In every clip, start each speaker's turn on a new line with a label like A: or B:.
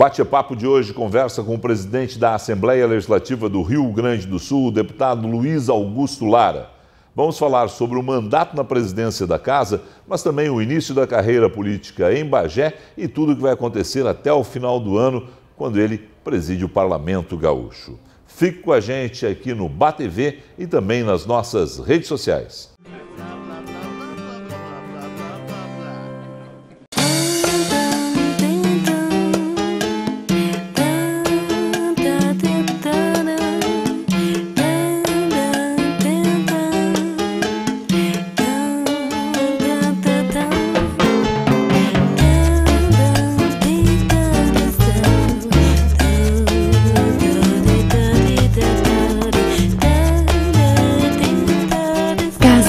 A: Bate-papo de hoje conversa com o presidente da Assembleia Legislativa do Rio Grande do Sul, o deputado Luiz Augusto Lara. Vamos falar sobre o mandato na presidência da casa, mas também o início da carreira política em Bagé e tudo o que vai acontecer até o final do ano, quando ele preside o Parlamento Gaúcho. Fique com a gente aqui no BaTV e também nas nossas redes sociais.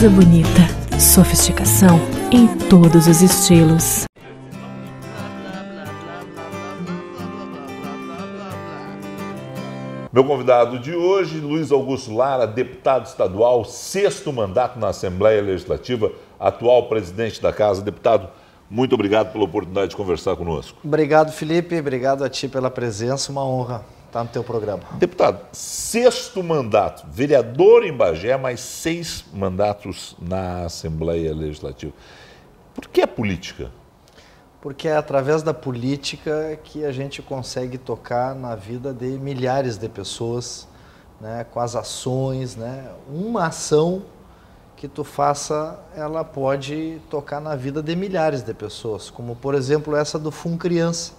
B: Casa bonita, sofisticação em todos os estilos.
A: Meu convidado de hoje, Luiz Augusto Lara, deputado estadual, sexto mandato na Assembleia Legislativa, atual presidente da Casa. Deputado, muito obrigado pela oportunidade de conversar conosco.
C: Obrigado, Felipe. Obrigado a ti pela presença. Uma honra estar no teu programa.
A: Deputado, sexto mandato, vereador em Bagé, mais seis mandatos na Assembleia Legislativa. Por que a política?
C: Porque é através da política que a gente consegue tocar na vida de milhares de pessoas, né, com as ações, né? Uma ação que tu faça, ela pode tocar na vida de milhares de pessoas, como por exemplo essa do Fum Criança,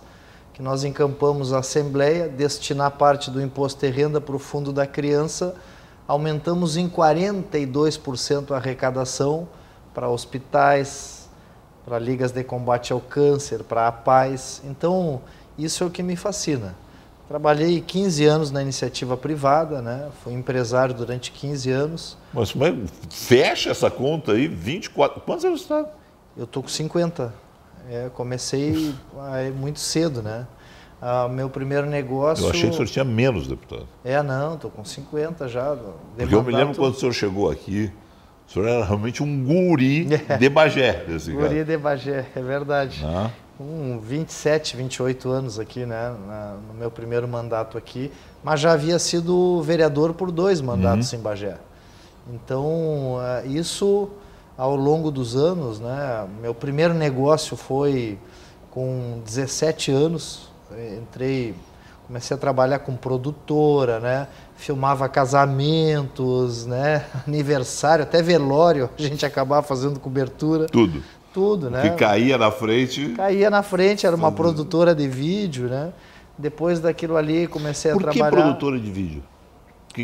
C: que nós encampamos a Assembleia, destinar parte do imposto de renda para o Fundo da Criança, aumentamos em 42% a arrecadação para hospitais, para ligas de combate ao câncer, para a paz. Então, isso é o que me fascina. Trabalhei 15 anos na iniciativa privada, né? fui empresário durante 15 anos.
A: Mas, mas fecha essa conta aí, 24. Quantos anos está?
C: Eu estou com 50. É, comecei muito cedo, né? Ah, meu primeiro negócio.
A: Eu achei que o senhor tinha menos, deputado.
C: É, não, estou com 50 já.
A: Porque eu me lembro quando o senhor chegou aqui, o senhor era realmente um guri é. de Bagé. Desse
C: guri cara. de Bagé, é verdade. Ah. Com 27, 28 anos aqui, né, na, no meu primeiro mandato aqui, mas já havia sido vereador por dois mandatos uhum. em Bagé. Então, ah, isso ao longo dos anos, né? Meu primeiro negócio foi com 17 anos, entrei, comecei a trabalhar com produtora, né? Filmava casamentos, né? Aniversário, até velório, a gente acabava fazendo cobertura.
A: Tudo.
C: Tudo, né?
A: Que caía na frente.
C: Caía na frente, era uma produtora de vídeo, né? Depois daquilo ali comecei a
A: Por
C: trabalhar.
A: Por que produtora de vídeo?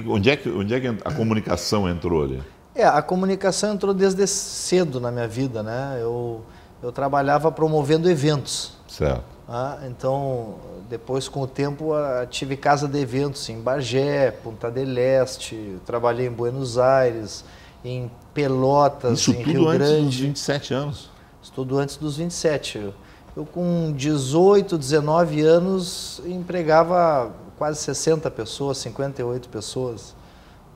A: onde, é que, onde é que a comunicação entrou ali?
C: É, a comunicação entrou desde cedo na minha vida, né? Eu, eu trabalhava promovendo eventos.
A: Certo.
C: Ah, então, depois com o tempo, tive casa de eventos em Bagé, Punta del Este, trabalhei em Buenos Aires, em Pelotas,
A: Isso
C: em
A: tudo
C: Rio
A: antes
C: Grande.
A: dos 27 anos?
C: Isso tudo antes dos 27. Eu, eu com 18, 19 anos, empregava quase 60 pessoas, 58 pessoas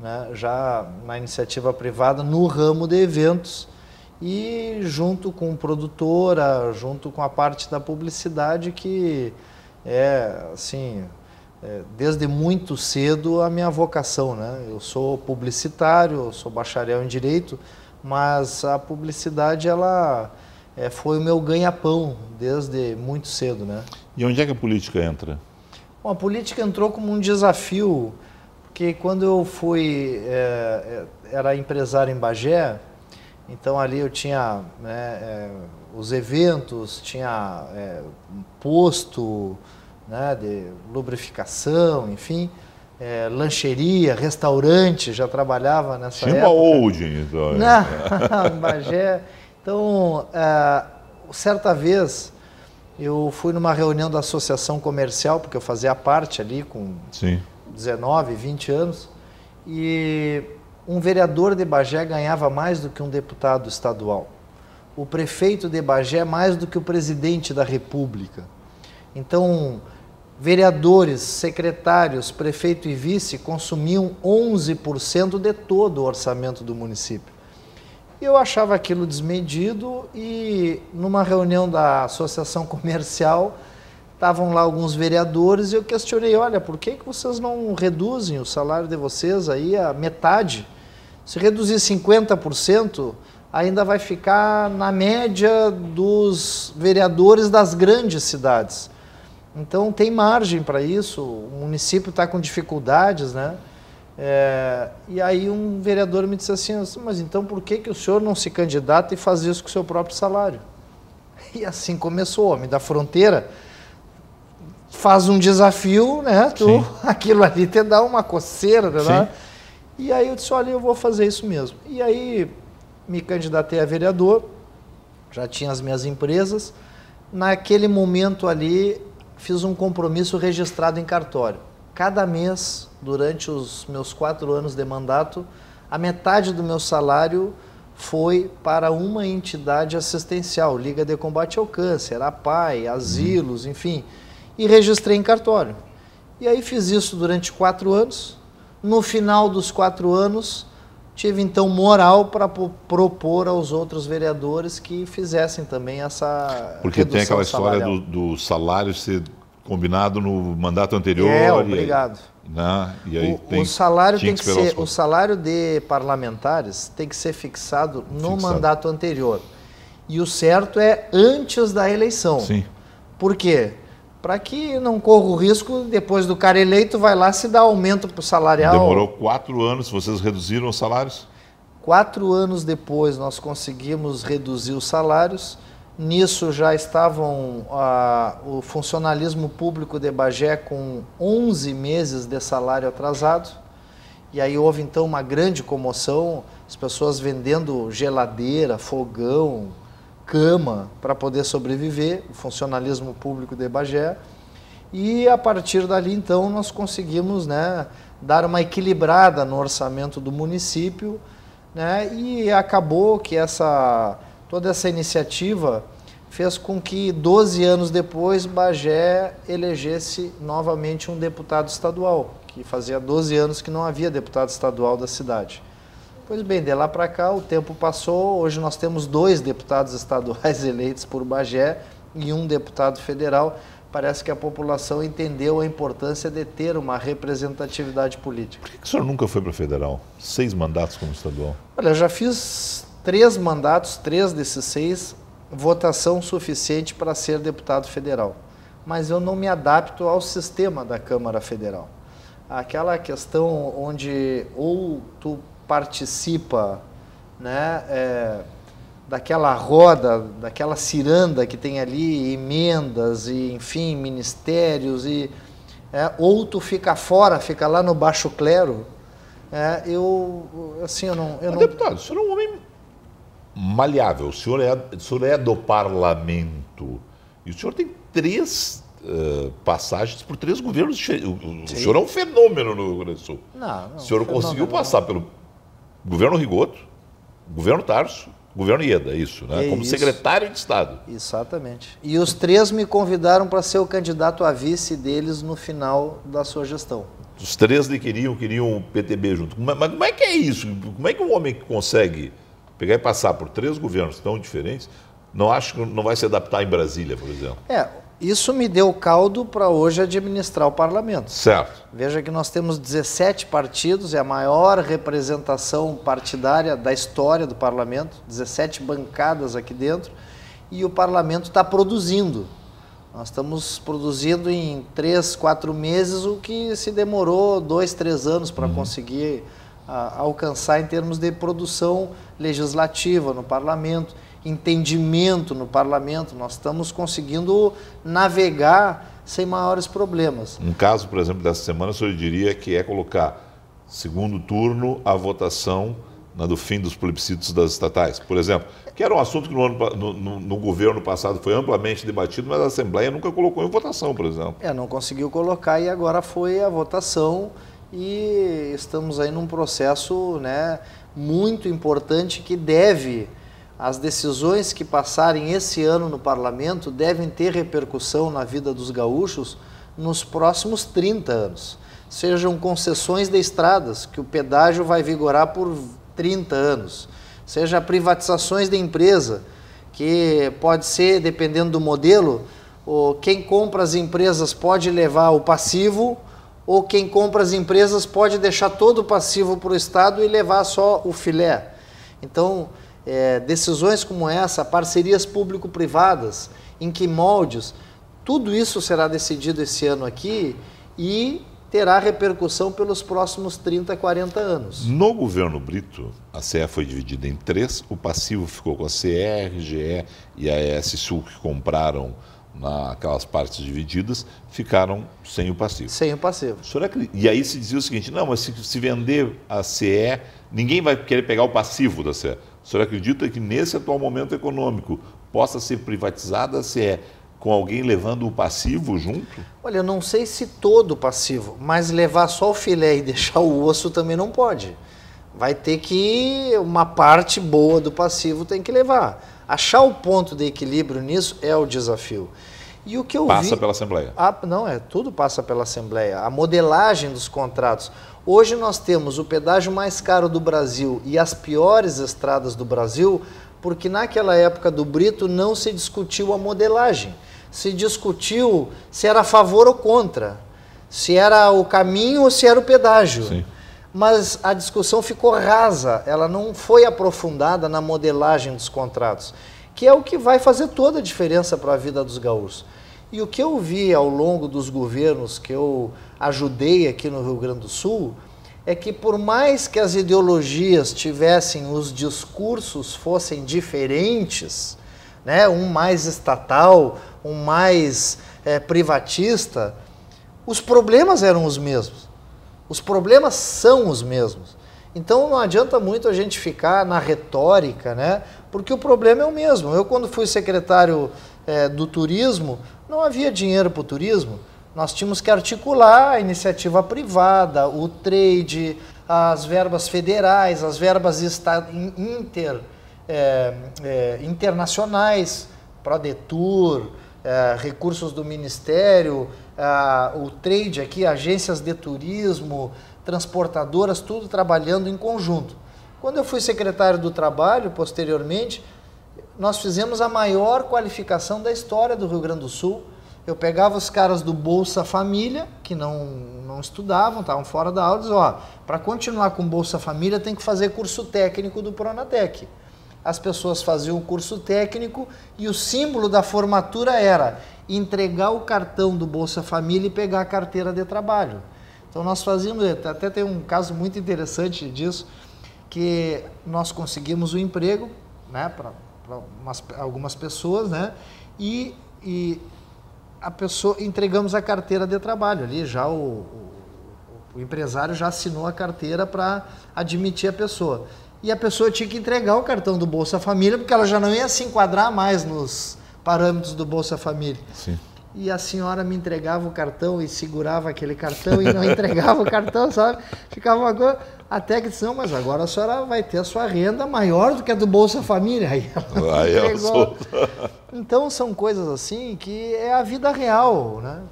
C: né, já na iniciativa privada no ramo de eventos e junto com produtora, junto com a parte da publicidade que é assim é, desde muito cedo a minha vocação, né? Eu sou publicitário, sou bacharel em direito, mas a publicidade ela é, foi o meu ganha-pão desde muito cedo, né?
A: E onde é que a política entra?
C: Bom, a política entrou como um desafio porque quando eu fui, é, é, era empresário em Bagé, então ali eu tinha né, é, os eventos, tinha é, um posto né, de lubrificação, enfim, é, lancheria, restaurante, já trabalhava nessa
A: tinha
C: época.
A: Tinha uma holding, então.
C: Não, em Bagé. Então, é, certa vez, eu fui numa reunião da associação comercial, porque eu fazia parte ali com...
A: Sim
C: 19, 20 anos, e um vereador de Bagé ganhava mais do que um deputado estadual. O prefeito de Bagé mais do que o presidente da República. Então, vereadores, secretários, prefeito e vice consumiam 11% de todo o orçamento do município. Eu achava aquilo desmedido e numa reunião da associação comercial estavam lá alguns vereadores e eu questionei, olha, por que, que vocês não reduzem o salário de vocês aí a metade? Se reduzir 50%, ainda vai ficar na média dos vereadores das grandes cidades. Então tem margem para isso, o município está com dificuldades, né? É, e aí um vereador me disse assim, mas então por que, que o senhor não se candidata e faz isso com o seu próprio salário? E assim começou, homem da fronteira faz um desafio, né? Tu, aquilo ali te dá uma coceira, né? E aí eu disse, olha, eu vou fazer isso mesmo. E aí me candidatei a vereador, já tinha as minhas empresas. Naquele momento ali, fiz um compromisso registrado em cartório. Cada mês, durante os meus quatro anos de mandato, a metade do meu salário foi para uma entidade assistencial, Liga de Combate ao Câncer, a PAI, asilos, enfim e registrei em cartório. E aí fiz isso durante quatro anos. No final dos quatro anos, tive então moral para propor aos outros vereadores que fizessem também essa.
A: Porque tem aquela história do, do, salário ser combinado no mandato anterior.
C: É, obrigado.
A: E aí, né? e aí
C: o,
A: tem,
C: o salário tem que, que ser, o salário de parlamentares tem que ser fixado no fixado. mandato anterior. E o certo é antes da eleição.
A: Sim.
C: Por quê? Para que não corra o risco, depois do cara eleito, vai lá se dar aumento para o salarial.
A: Demorou quatro anos, vocês reduziram os salários?
C: Quatro anos depois nós conseguimos reduzir os salários. Nisso já estavam ah, o funcionalismo público de Bagé com 11 meses de salário atrasado. E aí houve então uma grande comoção, as pessoas vendendo geladeira, fogão, cama para poder sobreviver, o funcionalismo público de Bagé. E a partir dali, então, nós conseguimos né, dar uma equilibrada no orçamento do município né, e acabou que essa, toda essa iniciativa fez com que 12 anos depois Bagé elegesse novamente um deputado estadual, que fazia 12 anos que não havia deputado estadual da cidade. Pois bem, de lá para cá o tempo passou. Hoje nós temos dois deputados estaduais eleitos por Bagé e um deputado federal. Parece que a população entendeu a importância de ter uma representatividade política.
A: Por que, o senhor nunca foi para federal? Seis mandatos como estadual?
C: Olha, eu já fiz três mandatos, três desses seis, votação suficiente para ser deputado federal. Mas eu não me adapto ao sistema da Câmara Federal. Aquela questão onde ou tu participa né, é, daquela roda, daquela ciranda que tem ali, emendas e, enfim, ministérios, e, é, ou tu fica fora, fica lá no baixo clero, é, eu, assim, eu não... Eu
A: não... Deputado, o senhor é um homem maleável, o senhor, é, o senhor é do parlamento, e o senhor tem três Uh, passagens por três governos. O, o senhor é um fenômeno no Rio Grande do Sul.
C: Não, não,
A: o senhor conseguiu passar pelo governo Rigoto, governo Tarso, governo Ieda, isso, né? É Como isso. secretário de Estado.
C: Exatamente. E os três me convidaram para ser o candidato a vice deles no final da sua gestão.
A: Os três lhe queriam, queriam o PTB junto. Mas como é que é isso? Como é que um homem que consegue pegar e passar por três governos tão diferentes, não acho que não vai se adaptar em Brasília, por exemplo?
C: É, isso me deu caldo para hoje administrar o parlamento.
A: Certo.
C: Veja que nós temos 17 partidos, é a maior representação partidária da história do parlamento, 17 bancadas aqui dentro, e o parlamento está produzindo. Nós estamos produzindo em três, quatro meses o que se demorou dois, três anos para uhum. conseguir a, alcançar em termos de produção legislativa no parlamento entendimento no parlamento, nós estamos conseguindo navegar sem maiores problemas.
A: Um caso, por exemplo, dessa semana, o senhor diria que é colocar segundo turno a votação na do fim dos plebiscitos das estatais, por exemplo, que era um assunto que no, ano, no, no, no, governo passado foi amplamente debatido, mas a Assembleia nunca colocou em votação, por exemplo.
C: É, não conseguiu colocar e agora foi a votação e estamos aí num processo né, muito importante que deve as decisões que passarem esse ano no parlamento devem ter repercussão na vida dos gaúchos nos próximos 30 anos. Sejam concessões de estradas, que o pedágio vai vigorar por 30 anos. Seja privatizações de empresa, que pode ser, dependendo do modelo, quem compra as empresas pode levar o passivo, ou quem compra as empresas pode deixar todo o passivo para o Estado e levar só o filé. Então, é, decisões como essa, parcerias público-privadas, em que moldes, tudo isso será decidido esse ano aqui e terá repercussão pelos próximos 30, 40 anos.
A: No governo Brito, a CE foi dividida em três, o passivo ficou com a CE, RGE e a ES Sul, que compraram naquelas partes divididas, ficaram sem o passivo.
C: Sem o passivo.
A: E aí se dizia o seguinte, não, mas se, se vender a CE, ninguém vai querer pegar o passivo da CE. O senhor acredita que nesse atual momento econômico possa ser privatizada a CE com alguém levando o passivo junto?
C: Olha, eu não sei se todo o passivo, mas levar só o filé e deixar o osso também não pode. Vai ter que uma parte boa do passivo tem que levar. Achar o ponto de equilíbrio nisso é o desafio.
A: E o que eu passa vi, pela Assembleia.
C: A, não, é tudo passa pela Assembleia. A modelagem dos contratos. Hoje nós temos o pedágio mais caro do Brasil e as piores estradas do Brasil, porque naquela época do Brito não se discutiu a modelagem se discutiu se era a favor ou contra, se era o caminho ou se era o pedágio. Sim. Mas a discussão ficou rasa, ela não foi aprofundada na modelagem dos contratos, que é o que vai fazer toda a diferença para a vida dos gaúchos. E o que eu vi ao longo dos governos que eu ajudei aqui no Rio Grande do Sul é que por mais que as ideologias tivessem, os discursos fossem diferentes, né, um mais estatal, um mais é, privatista, os problemas eram os mesmos. Os problemas são os mesmos. Então não adianta muito a gente ficar na retórica, né? Porque o problema é o mesmo. Eu, quando fui secretário é, do turismo, não havia dinheiro para o turismo. Nós tínhamos que articular a iniciativa privada, o trade, as verbas federais, as verbas inter, é, é, internacionais, é, recursos do Ministério, o trade aqui, agências de turismo, transportadoras, tudo trabalhando em conjunto. Quando eu fui secretário do Trabalho, posteriormente, nós fizemos a maior qualificação da história do Rio Grande do Sul. Eu pegava os caras do Bolsa Família, que não, não estudavam, estavam fora da aula, e dizia, ó, para continuar com Bolsa Família tem que fazer curso técnico do Pronatec as pessoas faziam o curso técnico e o símbolo da formatura era entregar o cartão do Bolsa Família e pegar a carteira de trabalho. Então nós fazíamos, até tem um caso muito interessante disso, que nós conseguimos o um emprego né, para algumas pessoas, né, e, e a pessoa entregamos a carteira de trabalho ali, já o, o, o empresário já assinou a carteira para admitir a pessoa e a pessoa tinha que entregar o cartão do Bolsa Família, porque ela já não ia se enquadrar mais nos parâmetros do Bolsa Família. Sim. E a senhora me entregava o cartão e segurava aquele cartão e não entregava o cartão, sabe? Ficava uma coisa. Até que disse, não, mas agora a senhora vai ter a sua renda maior do que a do Bolsa Família. Aí ela Aí entregou. Então são coisas assim que é a vida real, né?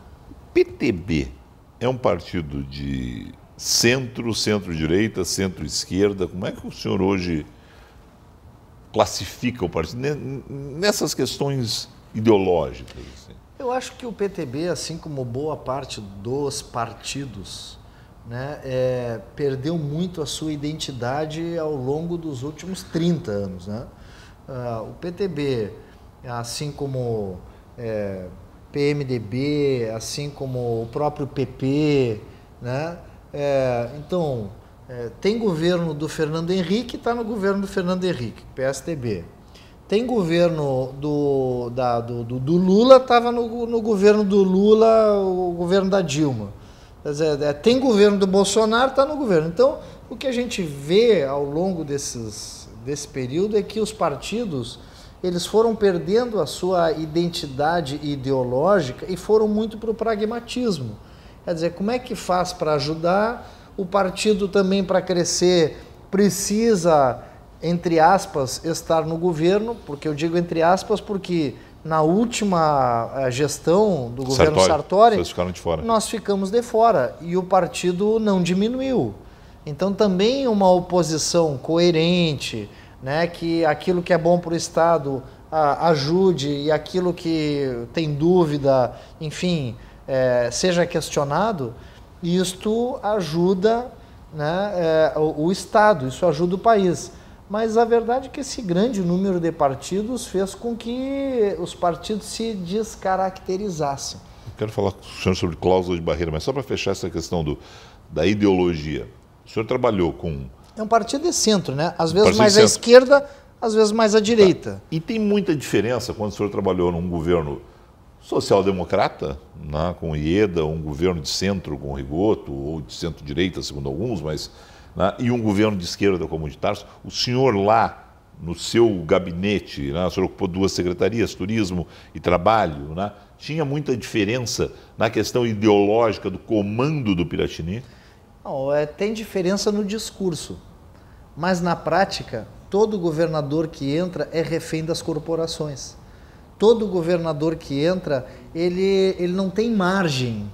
A: PTB é um partido de centro, centro-direita, centro-esquerda? Como é que o senhor hoje classifica o partido nessas questões ideológicas? Assim?
C: Eu acho que o PTB, assim como boa parte dos partidos, né, é, perdeu muito a sua identidade ao longo dos últimos 30 anos. Né? Uh, o PTB, assim como é, PMDB, assim como o próprio PP, né, é, então, é, tem governo do Fernando Henrique, está no governo do Fernando Henrique, PSDB. Tem governo do, da, do, do, do Lula, estava no, no governo do Lula, o governo da Dilma. Quer dizer, é, tem governo do Bolsonaro, está no governo. Então, o que a gente vê ao longo desses, desse período é que os partidos eles foram perdendo a sua identidade ideológica e foram muito para o pragmatismo. Quer dizer, como é que faz para ajudar? O partido também, para crescer, precisa, entre aspas, estar no governo, porque eu digo entre aspas porque na última eh, gestão do governo Sartori,
A: Sartori
C: nós ficamos de fora e o partido não diminuiu. Então também uma oposição coerente, né, que aquilo que é bom para o Estado ajude e aquilo que tem dúvida, enfim, é, seja questionado, isto ajuda né, é, o, o Estado, isso ajuda o país. Mas a verdade é que esse grande número de partidos fez com que os partidos se descaracterizassem.
A: Quero falar com o senhor sobre cláusula de barreira, mas só para fechar essa questão do, da ideologia. O senhor trabalhou com.
C: É um partido de centro, né? Às vezes mais à esquerda, às vezes mais à direita. Tá.
A: E tem muita diferença quando o senhor trabalhou num governo social-democrata, né, com Ieda, um governo de centro com Rigoto, ou de centro-direita, segundo alguns, mas né, e um governo de esquerda como o de Tarso. O senhor lá, no seu gabinete, né, o senhor ocupou duas secretarias, turismo e trabalho, né, tinha muita diferença na questão ideológica do comando do Piratini?
C: Não, é, tem diferença no discurso, mas na prática, todo governador que entra é refém das corporações. Todo governador que entra, ele, ele não tem margem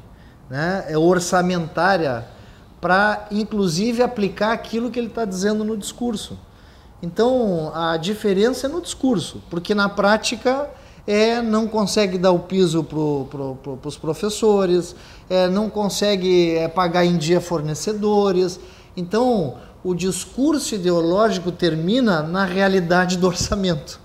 C: né, é orçamentária para, inclusive, aplicar aquilo que ele está dizendo no discurso. Então, a diferença é no discurso, porque na prática é, não consegue dar o piso para pro, os professores, é, não consegue é, pagar em dia fornecedores. Então, o discurso ideológico termina na realidade do orçamento.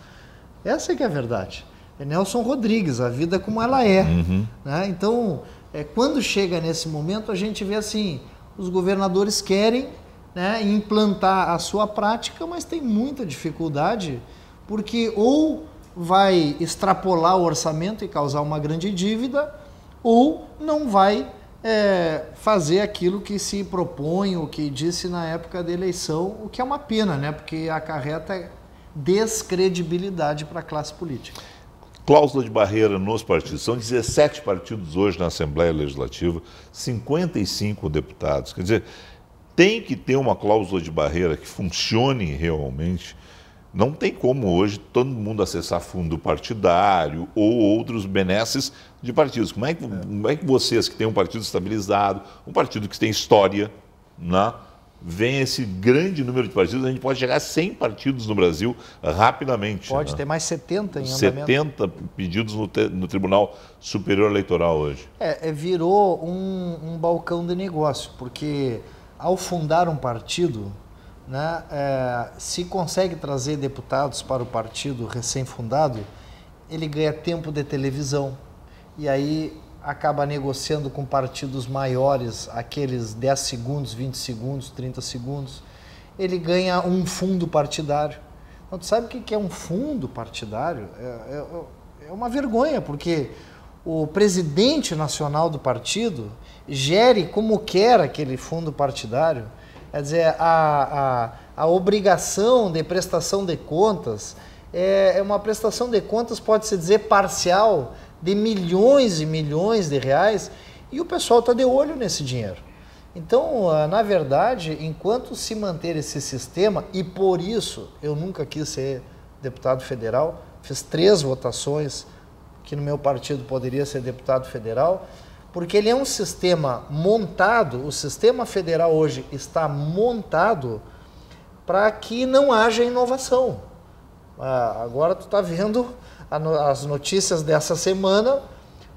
C: Essa é que é a verdade é Nelson Rodrigues, a vida como ela é. Uhum. Né? Então, é, quando chega nesse momento, a gente vê assim, os governadores querem né, implantar a sua prática, mas tem muita dificuldade, porque ou vai extrapolar o orçamento e causar uma grande dívida, ou não vai é, fazer aquilo que se propõe, o que disse na época da eleição, o que é uma pena, né? porque acarreta descredibilidade para a classe política
A: cláusula de barreira nos partidos. São 17 partidos hoje na Assembleia Legislativa, 55 deputados. Quer dizer, tem que ter uma cláusula de barreira que funcione realmente. Não tem como hoje todo mundo acessar fundo partidário ou outros benesses de partidos. Como é que, como é que vocês que têm um partido estabilizado, um partido que tem história, né? Vem esse grande número de partidos, a gente pode chegar a 100 partidos no Brasil rapidamente.
C: Pode
A: né?
C: ter mais 70 em
A: andamento. 70 pedidos no, no Tribunal Superior Eleitoral hoje.
C: É, é virou um, um, balcão de negócio, porque ao fundar um partido, né, é, se consegue trazer deputados para o partido recém-fundado, ele ganha tempo de televisão. E aí acaba negociando com partidos maiores, aqueles 10 segundos, 20 segundos, 30 segundos, ele ganha um fundo partidário. Então, tu sabe o que é um fundo partidário? É, é, é uma vergonha, porque o presidente nacional do partido gere como quer aquele fundo partidário. Quer dizer, a, a, a obrigação de prestação de contas é, é uma prestação de contas, pode-se dizer, parcial, de milhões e milhões de reais e o pessoal está de olho nesse dinheiro. Então, ah, na verdade, enquanto se manter esse sistema, e por isso eu nunca quis ser deputado federal, fiz três votações que no meu partido poderia ser deputado federal, porque ele é um sistema montado, o sistema federal hoje está montado para que não haja inovação. Ah, agora tu está vendo as notícias dessa semana,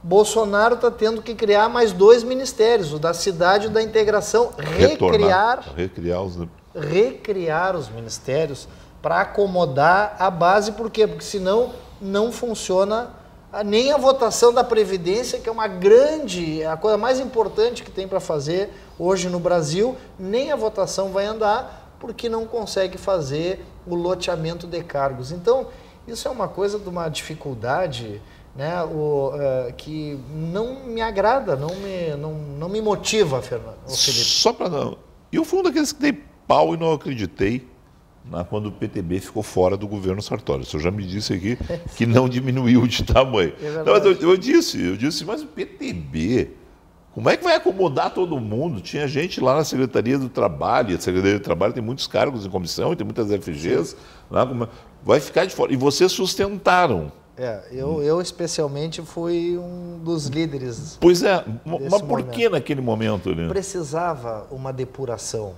C: Bolsonaro está tendo que criar mais dois ministérios, o da cidade e o da integração, recriar,
A: recriar os...
C: recriar os ministérios para acomodar a base, por quê? Porque senão não funciona nem a votação da Previdência, que é uma grande, a coisa mais importante que tem para fazer hoje no Brasil, nem a votação vai andar, porque não consegue fazer o loteamento de cargos. Então, isso é uma coisa de uma dificuldade né, o, uh, que não me agrada, não me, não, não me motiva, Fernando. Felipe.
A: Só para não. Eu fui um daqueles que dei pau e não acreditei né, quando o PTB ficou fora do governo Sartori. O senhor já me disse aqui que não diminuiu de tamanho. É não, mas eu, eu, disse, eu disse, mas o PTB, como é que vai acomodar todo mundo? Tinha gente lá na Secretaria do Trabalho, a Secretaria do Trabalho tem muitos cargos em comissão e tem muitas FGs. Né, vai ficar de fora. E vocês sustentaram.
C: É, eu, eu especialmente fui um dos líderes.
A: Pois é, mas por momento. que naquele momento? Né?
C: Precisava uma depuração,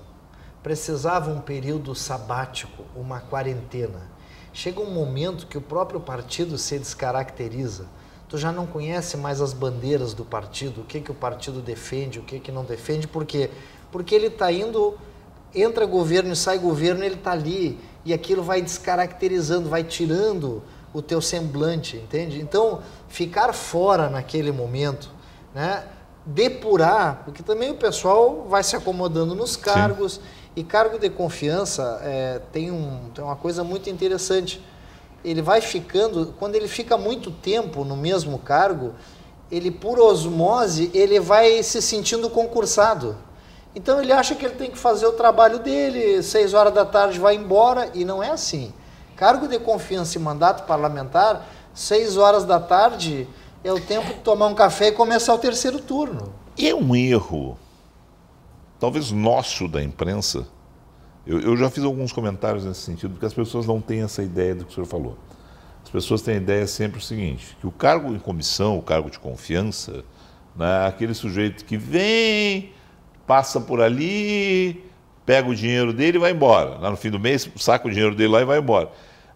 C: precisava um período sabático, uma quarentena. chega um momento que o próprio partido se descaracteriza. Tu já não conhece mais as bandeiras do partido, o que, que o partido defende, o que, que não defende, por quê? Porque ele está indo, entra governo e sai governo, ele está ali, e aquilo vai descaracterizando, vai tirando o teu semblante, entende? Então, ficar fora naquele momento, né? depurar, porque também o pessoal vai se acomodando nos cargos, Sim. e cargo de confiança é, tem, um, tem uma coisa muito interessante. Ele vai ficando, quando ele fica muito tempo no mesmo cargo, ele por osmose, ele vai se sentindo concursado. Então ele acha que ele tem que fazer o trabalho dele, seis horas da tarde vai embora, e não é assim. Cargo de confiança e mandato parlamentar, seis horas da tarde, é o tempo de tomar um café e começar o terceiro turno.
A: É um erro, talvez nosso da imprensa. Eu, eu, já fiz alguns comentários nesse sentido, porque as pessoas não têm essa ideia do que o senhor falou. As pessoas têm a ideia sempre o seguinte: que o cargo em comissão, o cargo de confiança, né, aquele sujeito que vem, passa por ali, pega o dinheiro dele e vai embora. Lá no fim do mês, saca o dinheiro dele lá e vai embora.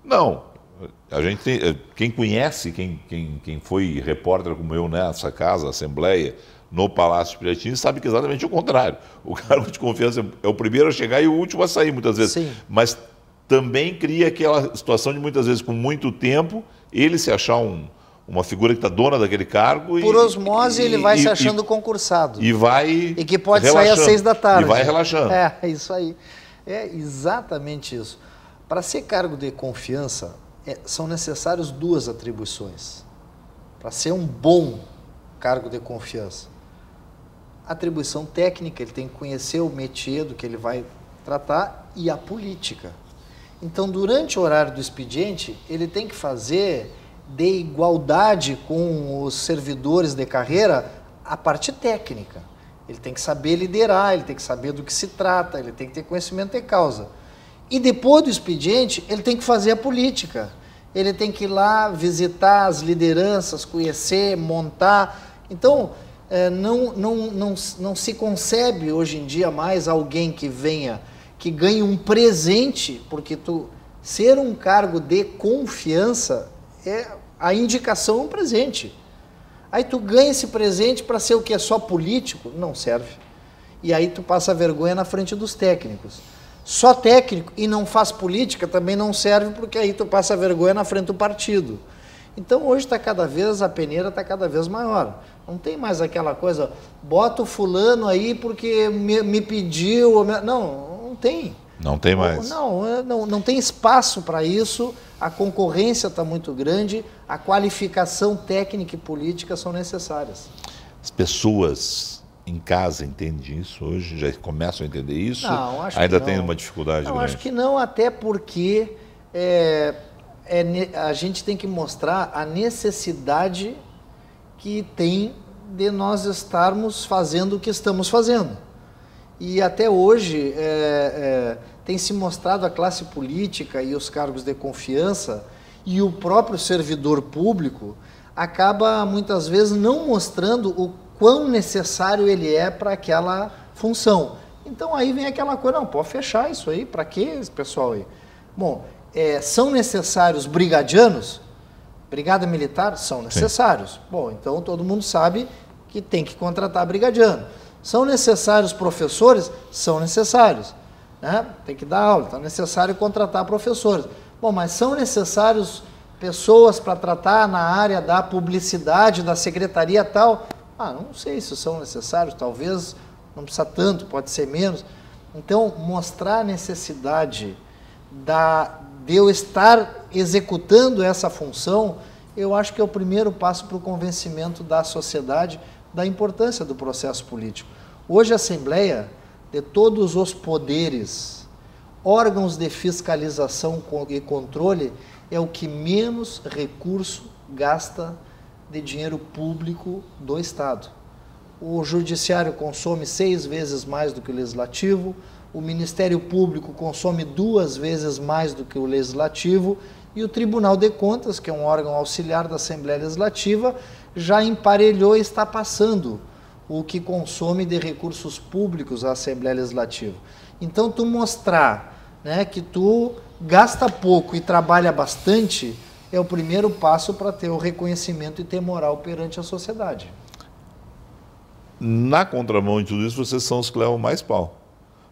A: Não, a gente tem, eh, quem conhece, quem, quem, quem foi repórter como eu nessa casa, Assembleia, no Palácio Piratini, sabe que é exatamente o contrário. O cargo de confiança é o primeiro a chegar e o último a sair, muitas vezes. Sim. Mas também cria aquela situação de muitas vezes com muito tempo, ele se achar um, uma figura que está dona daquele cargo.
C: Por osmose, e, ele vai e, se achando e, concursado.
A: E vai.
C: E que pode sair às seis da tarde.
A: E vai relaxando.
C: É, é isso aí. É exatamente isso. Para ser cargo de confiança, é, são necessárias duas atribuições para ser um bom cargo de confiança. Atribuição técnica, ele tem que conhecer o métier do que ele vai tratar e a política. Então, durante o horário do expediente, ele tem que fazer de igualdade com os servidores de carreira a parte técnica. Ele tem que saber liderar, ele tem que saber do que se trata, ele tem que ter conhecimento de causa. E depois do expediente, ele tem que fazer a política. Ele tem que ir lá visitar as lideranças, conhecer, montar. Então, é, não, não, não, não se concebe hoje em dia mais alguém que venha, que ganhe um presente, porque tu ser um cargo de confiança é a indicação é um presente. Aí tu ganha esse presente para ser o que é só político? Não serve. E aí tu passa vergonha na frente dos técnicos só técnico e não faz política também não serve porque aí tu passa vergonha na frente do partido. Então hoje está cada vez, a peneira está cada vez maior. Não tem mais aquela coisa, bota o fulano aí porque me, me pediu. Não, não tem.
A: Não tem mais.
C: Não, não, não, não tem espaço para isso, a concorrência está muito grande, a qualificação técnica e política são necessárias.
A: As pessoas em casa entende isso hoje? Já começam a entender isso?
C: Não, acho
A: Ainda
C: que
A: tem
C: não.
A: uma dificuldade
C: não,
A: grande?
C: Acho que não, até porque é, é, a gente tem que mostrar a necessidade que tem de nós estarmos fazendo o que estamos fazendo. E até hoje é, é, tem se mostrado a classe política e os cargos de confiança e o próprio servidor público acaba muitas vezes não mostrando o quão necessário ele é para aquela função. Então aí vem aquela coisa, não, pode fechar isso aí, para que esse pessoal aí? Bom, é, são necessários brigadianos? Brigada militar? São necessários. Sim. Bom, então todo mundo sabe que tem que contratar brigadiano. São necessários professores? São necessários. Né? Tem que dar aula, então é necessário contratar professores. Bom, mas são necessários pessoas para tratar na área da publicidade, da secretaria tal? Ah, não sei se são necessários, talvez não precisa tanto, pode ser menos. Então, mostrar a necessidade da, de eu estar executando essa função, eu acho que é o primeiro passo para o convencimento da sociedade da importância do processo político. Hoje a Assembleia, de todos os poderes, órgãos de fiscalização e controle, é o que menos recurso gasta de dinheiro público do Estado. O Judiciário consome seis vezes mais do que o Legislativo, o Ministério Público consome duas vezes mais do que o Legislativo e o Tribunal de Contas, que é um órgão auxiliar da Assembleia Legislativa, já emparelhou e está passando o que consome de recursos públicos à Assembleia Legislativa. Então, tu mostrar né, que tu gasta pouco e trabalha bastante, é o primeiro passo para ter o reconhecimento e ter moral perante a sociedade.
A: Na contramão de tudo isso, vocês são os que levam mais pau.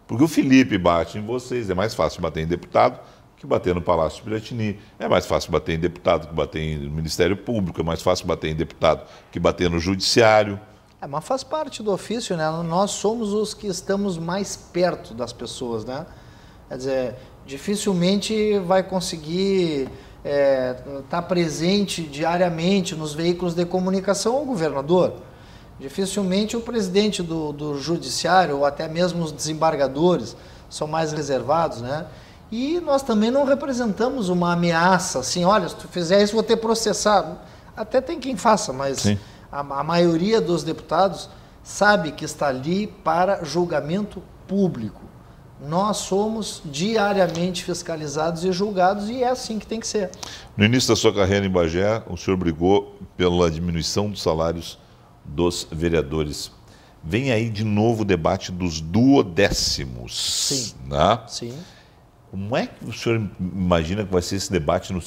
A: Porque o Felipe bate em vocês, é mais fácil bater em deputado que bater no Palácio de Piratini. É mais fácil bater em deputado que bater em Ministério Público, é mais fácil bater em deputado que bater no Judiciário.
C: É, mas faz parte do ofício, né? Nós somos os que estamos mais perto das pessoas, né? Quer dizer, dificilmente vai conseguir estar é, tá presente diariamente nos veículos de comunicação o governador. Dificilmente o presidente do, do judiciário ou até mesmo os desembargadores são mais reservados, né? E nós também não representamos uma ameaça, assim, olha, se tu fizer isso, vou ter processado. Até tem quem faça, mas a, a, maioria dos deputados sabe que está ali para julgamento público. Nós somos diariamente fiscalizados e julgados e é assim que tem que ser.
A: No início da sua carreira em Bagé, o senhor brigou pela diminuição dos salários dos vereadores. Vem aí de novo o debate dos duodécimos.
C: Sim.
A: Né?
C: Sim.
A: Como é que o senhor imagina que vai ser esse debate? No,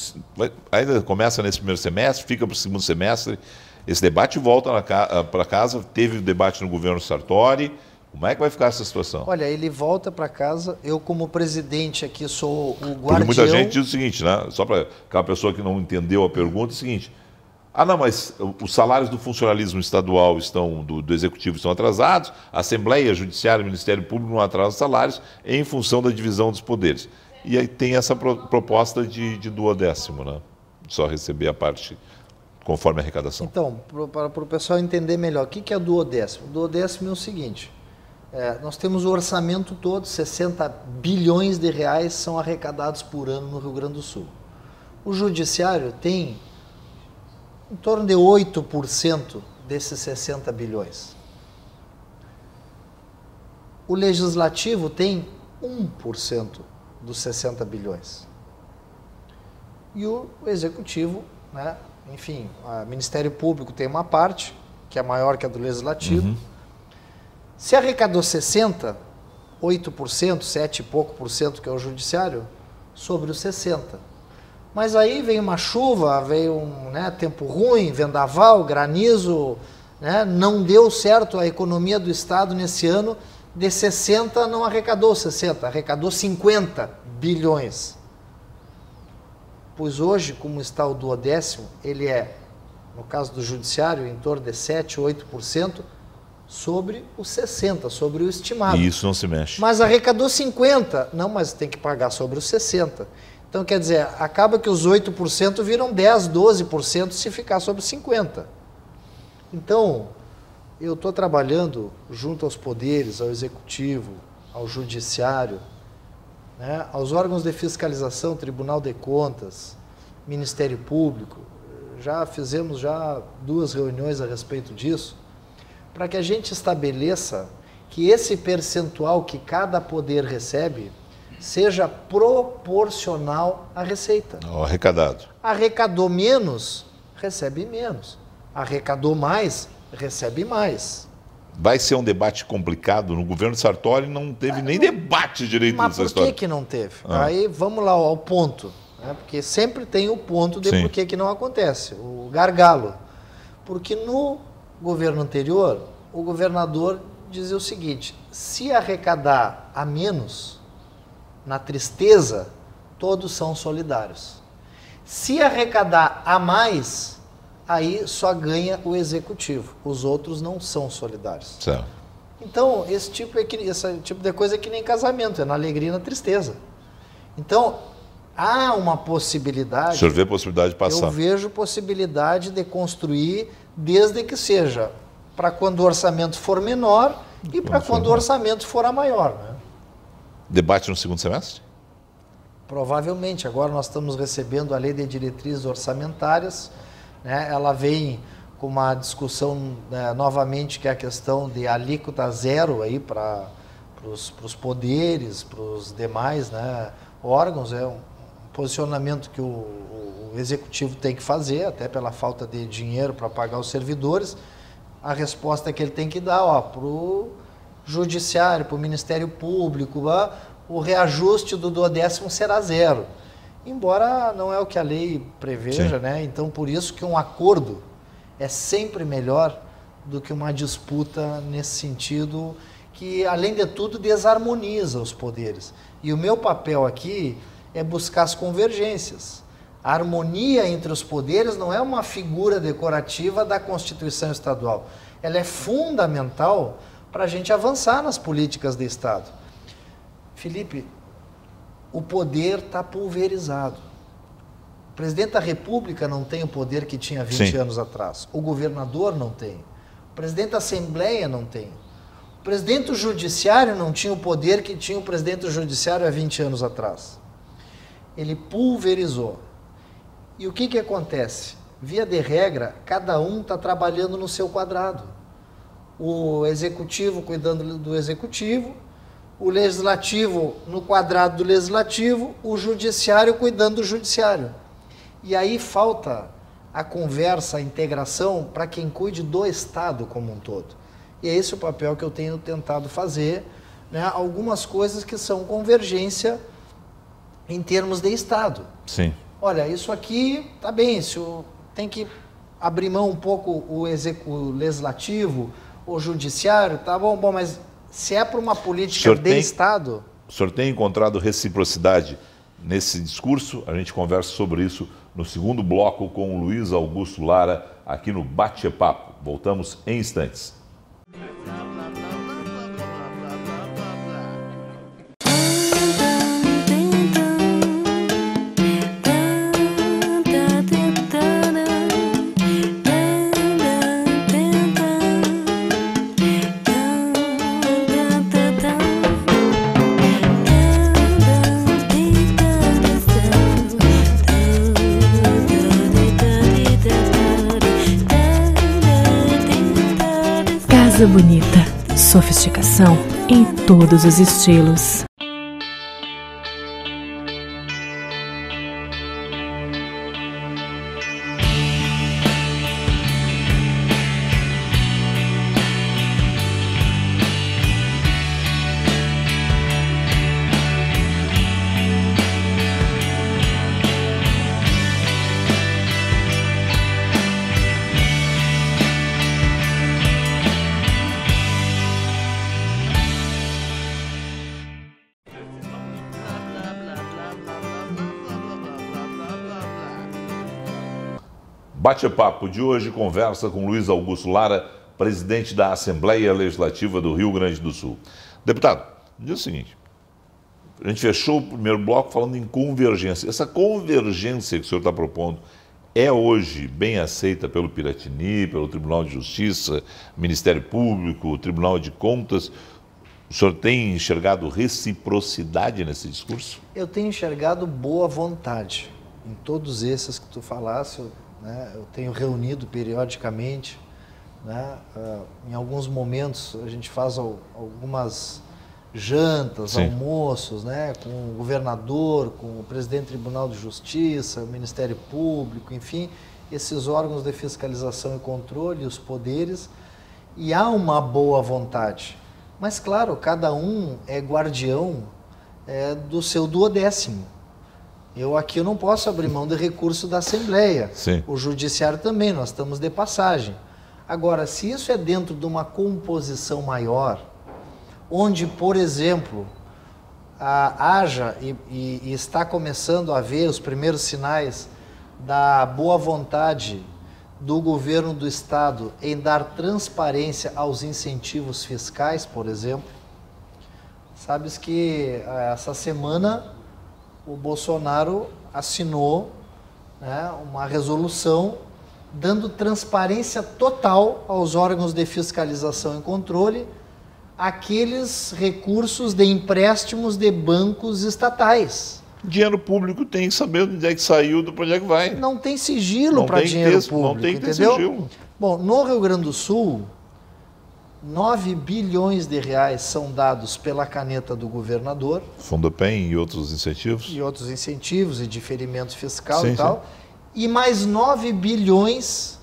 A: ainda começa nesse primeiro semestre, fica para o segundo semestre. Esse debate volta ah, para casa. Teve o debate no governo Sartori. Como é que vai ficar essa situação?
C: Olha, ele volta para casa. Eu, como presidente aqui, sou o guardião.
A: Porque muita gente diz o seguinte, né? Só para aquela pessoa que não entendeu a pergunta, é o seguinte: ah, não, mas os salários do funcionalismo estadual estão, do, do executivo estão atrasados, a Assembleia, Judiciário e Ministério Público não atrasam salários em função da divisão dos poderes. E aí tem essa pro, proposta de, de duodécimo, né? Só receber a parte conforme a arrecadação.
C: Então, para o pessoal entender melhor, o que, que é duodécimo? Duodécimo é o seguinte, é, nós temos o orçamento todo, 60 bilhões de reais são arrecadados por ano no Rio Grande do Sul. O judiciário tem em torno de 8% desses 60 bilhões. O legislativo tem 1% dos 60 bilhões. E o executivo, né, enfim, o Ministério Público tem uma parte, que é maior que a do legislativo. Uhum. Se arrecadou 60, 8%, 7 e pouco por cento, que é o judiciário, sobre os 60 mas aí veio uma chuva, veio um né, tempo ruim, vendaval, granizo, né, não deu certo a economia do Estado nesse ano. De 60 não arrecadou 60, arrecadou 50 bilhões. Pois hoje, como está o duodécimo, ele é, no caso do judiciário, em torno de 7, 8% sobre os 60, sobre o estimado.
A: E isso não se mexe.
C: Mas arrecadou 50, não, mas tem que pagar sobre os 60. Então, quer dizer, acaba que os 8% viram 10, 12% se ficar sobre 50%. Então, eu estou trabalhando junto aos poderes, ao executivo, ao judiciário, né, aos órgãos de fiscalização, Tribunal de Contas, Ministério Público. Já fizemos já duas reuniões a respeito disso, para que a gente estabeleça que esse percentual que cada poder recebe seja proporcional à receita.
A: O arrecadado.
C: Arrecadou menos, recebe menos. Arrecadou mais, recebe mais.
A: Vai ser um debate complicado. No governo Sartori não teve ah, nem não... debate direito
C: Mas nessa
A: história.
C: Mas por que, que não teve? Ah. Aí vamos lá ao ponto. Né? Porque sempre tem o ponto de Sim. por que, que não acontece. O gargalo. Porque no governo anterior, o governador dizia o seguinte: se arrecadar a menos, na tristeza, todos são solidários. Se arrecadar a mais, aí só ganha o executivo. Os outros não são solidários.
A: Certo.
C: Então, esse tipo, é que, esse tipo de coisa é que nem casamento, é na alegria e na tristeza. Então, há uma possibilidade. O
A: senhor vê possibilidade de passar?
C: Eu vejo possibilidade de construir, desde que seja para quando o orçamento for menor e para quando o orçamento for a maior. Né?
A: Debate no segundo semestre?
C: Provavelmente. Agora nós estamos recebendo a lei de diretrizes orçamentárias. Né? Ela vem com uma discussão né, novamente que é a questão de alíquota zero aí para os poderes, para os demais né, órgãos. É um posicionamento que o, o executivo tem que fazer, até pela falta de dinheiro para pagar os servidores. A resposta que ele tem que dar para o judiciário, para o Ministério Público, o reajuste do duodécimo será zero. Embora não é o que a lei preveja,
A: Sim.
C: né? Então, por isso que um acordo é sempre melhor do que uma disputa nesse sentido que, além de tudo, desarmoniza os poderes. E o meu papel aqui é buscar as convergências. A harmonia entre os poderes não é uma figura decorativa da Constituição Estadual. Ela é fundamental para a gente avançar nas políticas de Estado. Felipe, o poder está pulverizado. O presidente da República não tem o poder que tinha 20
A: Sim.
C: anos atrás. O governador não tem. O presidente da Assembleia não tem. O presidente do Judiciário não tinha o poder que tinha o presidente do Judiciário há 20 anos atrás. Ele pulverizou. E o que, que acontece? Via de regra, cada um está trabalhando no seu quadrado. O executivo cuidando do executivo, o legislativo no quadrado do legislativo, o judiciário cuidando do judiciário. E aí falta a conversa, a integração para quem cuide do Estado como um todo. E é esse o papel que eu tenho tentado fazer. Né? Algumas coisas que são convergência em termos de Estado.
A: Sim.
C: Olha, isso aqui tá bem, se tem que abrir mão um pouco o, execu- o legislativo, o judiciário, tá bom, bom, mas se é para uma política de
A: tem-
C: Estado,
A: O senhor tem encontrado reciprocidade nesse discurso? A gente conversa sobre isso no segundo bloco com o Luiz Augusto Lara, aqui no Bate-Papo. Voltamos em instantes.
B: Casa Bonita. Sofisticação em todos os estilos.
A: Bate-papo de hoje conversa com Luiz Augusto Lara, presidente da Assembleia Legislativa do Rio Grande do Sul. Deputado, diz o seguinte: a gente fechou o primeiro bloco falando em convergência. Essa convergência que o senhor está propondo é hoje bem aceita pelo Piratini, pelo Tribunal de Justiça, Ministério Público, Tribunal de Contas? O senhor tem enxergado reciprocidade nesse discurso?
C: eu tenho enxergado boa vontade em todos esses que tu falasse. Eu, né, eu tenho reunido periodicamente. Né, ah, em alguns momentos a gente faz al- algumas jantas,
A: Sim.
C: almoços, né, com o governador, com o presidente do Tribunal de Justiça, o Ministério Público, enfim, esses órgãos de fiscalização e controle, os poderes, e há uma boa vontade. Mas, claro, cada um é guardião é, do seu duodécimo. Eu aqui eu não posso abrir mão de recurso da Assembleia.
A: Sim.
C: O Judiciário também, nós estamos de passagem. Agora, se isso é dentro de uma composição maior, onde, por exemplo, a- haja e, e- e está começando a haver os primeiros sinais da boa vontade do governo do estado em dar transparência aos incentivos fiscais, por exemplo. Sabes que eh, essa semana o Bolsonaro assinou né, uma resolução dando transparência total aos órgãos de fiscalização e controle aqueles recursos de empréstimos de bancos estatais.
A: Dinheiro público tem que saber onde é que saiu, para onde é que vai.
C: Não tem sigilo para dinheiro
A: ter-
C: público,
A: não tem que ter
C: entendeu?
A: sigilo.
C: Bom, no Rio Grande do Sul, 9 bilhões de reais são dados pela caneta do governador
A: Fundo PEN e outros incentivos?
C: e outros incentivos e diferimento fiscal
A: Sim,
C: e tal. E mais 9 bilhões,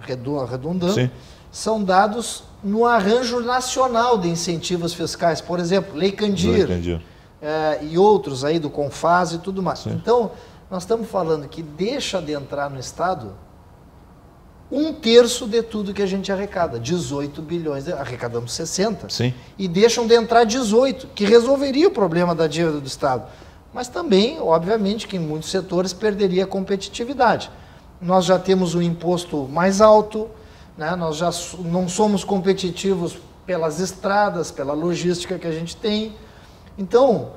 C: arredondando,
A: Sim.
C: são dados no arranjo nacional de incentivos fiscais. Por exemplo, Lei Candir.
A: Entendi.
C: é, e outros aí do Confaz e tudo mais. Sim. Então, nós estamos falando que deixa de entrar no Estado um terço de tudo que a gente arrecada, 18 bilhões, arrecadamos 60,
A: Sim.
C: e deixam de entrar 18, que resolveria o problema da dívida do Estado. Mas também, obviamente, que em muitos setores perderia a competitividade. Nós já temos um imposto mais alto, né? nós já não somos competitivos pelas estradas, pela logística que a gente tem. Então,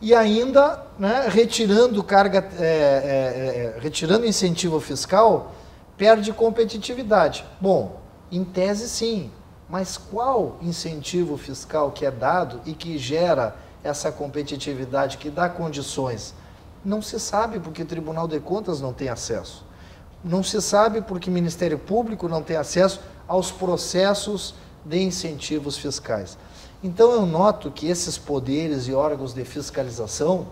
C: e ainda né, retirando carga, é, é, é, retirando incentivo fiscal, perde competitividade. Bom, em tese sim, mas qual incentivo fiscal que é dado e que gera essa competitividade, que dá condições? Não se sabe porque o Tribunal de Contas não tem acesso. Não se sabe porque o Ministério Público não tem acesso aos processos de incentivos fiscais. Então eu noto que esses poderes e órgãos de fiscalização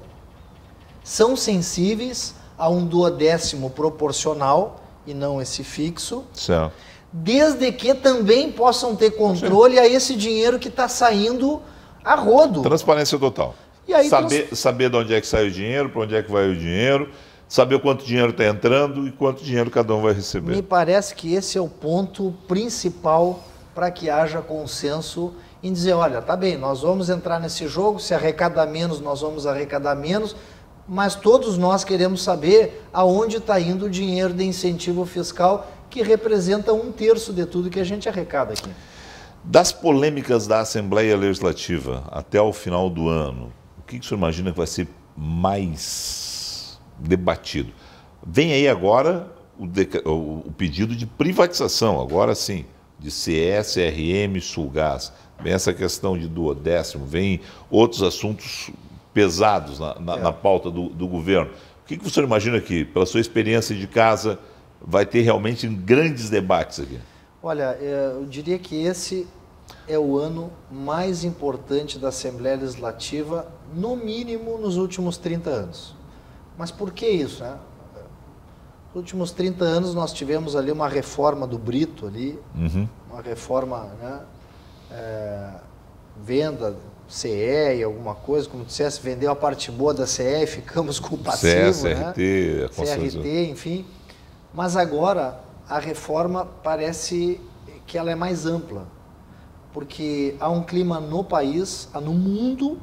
C: são sensíveis a um duodécimo proporcional e não esse fixo.
A: Certo.
C: Desde que também possam ter controle Sim. a esse dinheiro que está saindo a rodo.
A: Transparência total.
C: E aí,
A: saber, trans... saber de onde é que sai o dinheiro, para onde é que vai o dinheiro, saber quanto dinheiro está entrando e quanto dinheiro cada um vai receber.
C: Me parece que esse é o ponto principal para que haja consenso em dizer, olha, tá bem, nós vamos entrar nesse jogo, se arrecadar menos, nós vamos arrecadar menos, mas todos nós queremos saber aonde está indo o dinheiro de incentivo fiscal, que representa um terço de tudo que a gente arrecada aqui.
A: Das polêmicas da Assembleia Legislativa até o final do ano, o que, que o senhor imagina que vai ser mais debatido? Vem aí agora o, o pedido de privatização, agora sim, de CSRM, Sulgás. Vem essa questão de duodécimo, vem outros assuntos pesados na, na, é. na pauta do, do, governo. O que, que você imagina que, pela sua experiência de casa, vai ter realmente grandes debates aqui?
C: Olha, é, eu diria que esse é o ano mais importante da Assembleia Legislativa, no mínimo nos últimos 30 anos. Mas por que isso? Né? Nos últimos 30 anos nós tivemos ali uma reforma do Brito ali, uhum. uma reforma, né, é, venda CE e alguma coisa, como dissesse, vendeu a parte boa da CE e ficamos com o passivo, CE,
A: né? CRT,
C: CRT, enfim. Mas agora a reforma parece que ela é mais ampla, porque há um clima no país, há no mundo,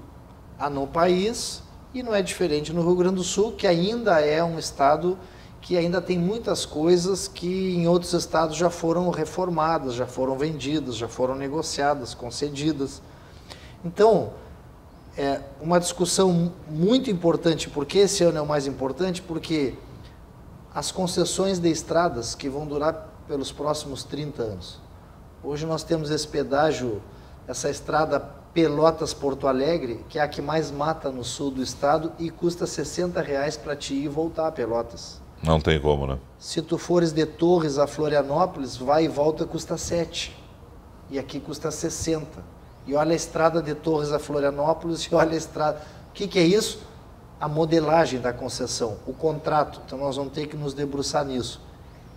C: há no país, e não é diferente no Rio Grande do Sul, que ainda é um estado que ainda tem muitas coisas que em outros estados já foram reformadas, já foram vendidas, já foram negociadas, concedidas. Então, é uma discussão muito importante, porque esse ano é o mais importante, porque as concessões de estradas que vão durar pelos próximos 30 anos. Hoje nós temos esse pedágio, essa estrada Pelotas-Porto Alegre, que é a que mais mata no sul do estado e custa 60 reais para te ir e voltar a Pelotas.
A: Não tem como, né?
C: Se tu fores de Torres a Florianópolis, vai e volta custa 7. E aqui custa 60 e olha a estrada de Torres a Florianópolis e olha a estrada. O que, que é isso? A modelagem da concessão, o contrato. Então nós vamos ter que nos debruçar nisso.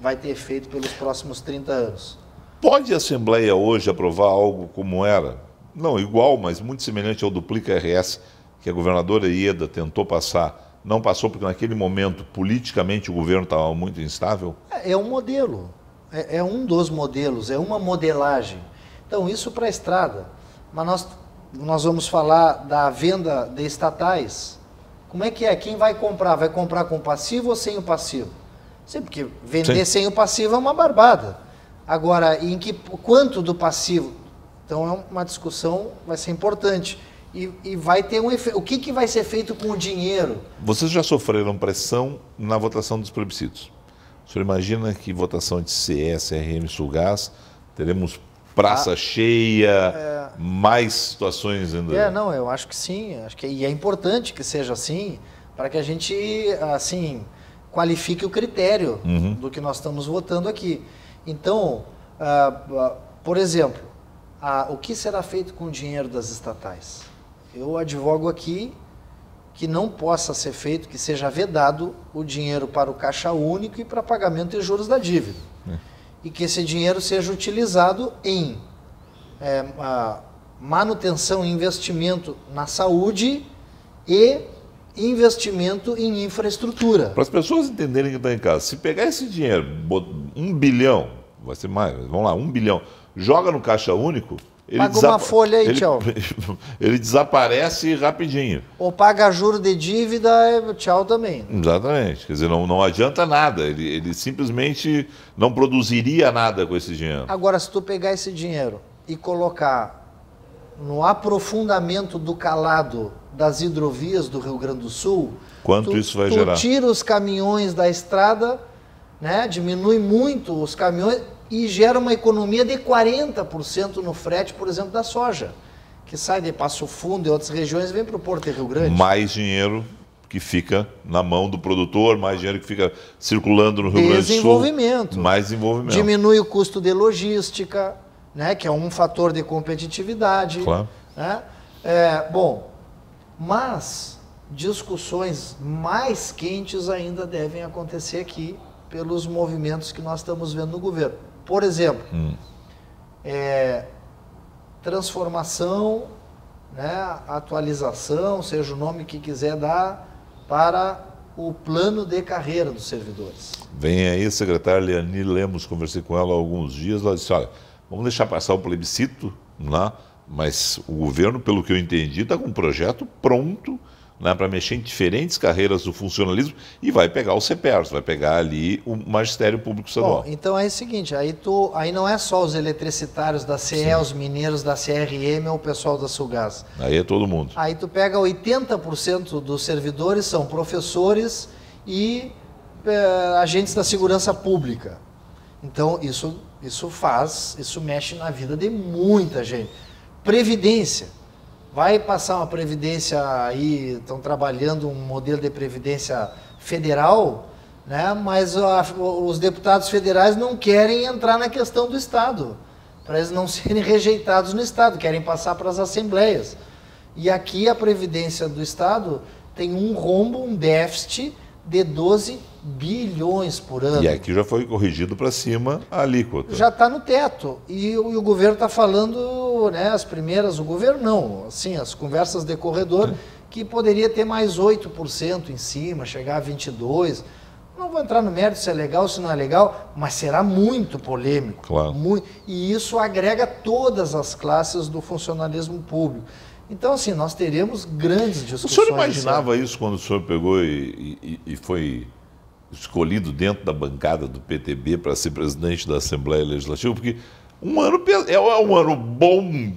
C: Vai ter efeito pelos próximos 30 anos.
A: Pode a Assembleia hoje aprovar algo como era? Não igual, mas muito semelhante ao Duplica RS, que a governadora Ieda tentou passar. Não passou porque naquele momento, politicamente, o governo estava muito instável?
C: É, é um modelo. É, é um dos modelos, é uma modelagem. Então, isso para a estrada. Mas nós, nós vamos falar da venda de estatais. Como é que é? Quem vai comprar? Vai comprar com passivo ou sem o passivo? Sim, porque vender Sim. sem o passivo é uma barbada. Agora, em que quanto do passivo? Então é uma discussão, vai ser importante. E, e vai ter um efeito. O que, que vai ser feito com o dinheiro?
A: Vocês já sofreram pressão na votação dos plebiscitos. O senhor imagina que votação de CS, RM, Sulgás, teremos praça ah, cheia, é, mais situações ainda.
C: É, não, eu acho que sim, acho que e é importante que seja assim, para que a gente assim qualifique o critério uhum. do que nós estamos votando aqui. Então, uh, uh, por exemplo, o que será feito com o dinheiro das estatais? Eu advogo aqui que não possa ser feito, que seja vedado o dinheiro para o caixa único e para pagamento de juros da dívida. E que esse dinheiro seja utilizado em é, manutenção e investimento na saúde e investimento em infraestrutura.
A: Para as pessoas entenderem que estão em casa, se pegar esse dinheiro, um bilhão, vai ser mais, vamos lá, um bilhão, joga no caixa único,
C: ele paga uma folha aí,
A: ele,
C: tchau.
A: Ele desaparece rapidinho.
C: Ou paga juro de dívida, é, tchau também.
A: Exatamente. Quer dizer, não, não adianta nada. Ele, ele simplesmente não produziria nada com esse dinheiro.
C: Agora, se tu pegar esse dinheiro e colocar no aprofundamento do calado das hidrovias do Rio Grande do Sul,
A: quanto
C: tu,
A: isso vai
C: tu
A: gerar?
C: Tira os caminhões da estrada, né? Diminui muito os caminhões e gera uma economia de 40% no frete, por exemplo, da soja, que sai de Passo Fundo e outras regiões e vem para o Porto de Rio Grande.
A: Mais dinheiro que fica na mão do produtor, mais dinheiro que fica circulando no Rio Grande do Sul.
C: Desenvolvimento.
A: Mais desenvolvimento.
C: Diminui o custo de logística, né, que é um fator de competitividade.
A: Claro.
C: Né? É, bom, mas discussões mais quentes ainda devem acontecer aqui pelos movimentos que nós estamos vendo no governo. Por exemplo, hum. é, transformação, né, atualização, seja o nome que quiser dar, para o plano de carreira dos servidores.
A: Vem aí a secretária Leani Lemos, conversei com ela há alguns dias, ela disse, olha, vamos deixar passar o plebiscito, né? mas o governo, pelo que eu entendi, está com um projeto pronto né, para mexer em diferentes carreiras do funcionalismo e vai pegar o CPERS, vai pegar ali o Magistério Público Estadual. Bom,
C: então é o seguinte, aí, tu, aí não é só os eletricitários da CE, Sim. os mineiros da CRM ou o pessoal da Sulgás.
A: Aí é todo mundo.
C: Aí tu pega 80% dos servidores são professores e é, agentes da segurança pública. Então isso, isso faz, isso mexe na vida de muita gente. Previdência vai passar uma previdência aí, estão trabalhando um modelo de previdência federal, né? mas a, os deputados federais não querem entrar na questão do Estado, para eles não serem rejeitados no Estado, querem passar para as assembleias. E aqui a previdência do Estado tem um rombo, um déficit de 12 bilhões por ano.
A: E aqui já foi corrigido para cima a alíquota.
C: Já está no teto. E, e o governo está falando, né, as primeiras, o governo não, assim, as conversas de corredor, que poderia ter mais 8% em cima, chegar a 22%. Não vou entrar no mérito se é legal, se não é legal, mas será muito polêmico.
A: Claro.
C: Muito, e isso agrega todas as classes do funcionalismo público. Então, assim, nós teremos grandes discussões.
A: O senhor imaginava isso quando o senhor pegou e, e, e foi escolhido dentro da bancada do PTB para ser presidente da Assembleia Legislativa, porque um ano é, é um ano bom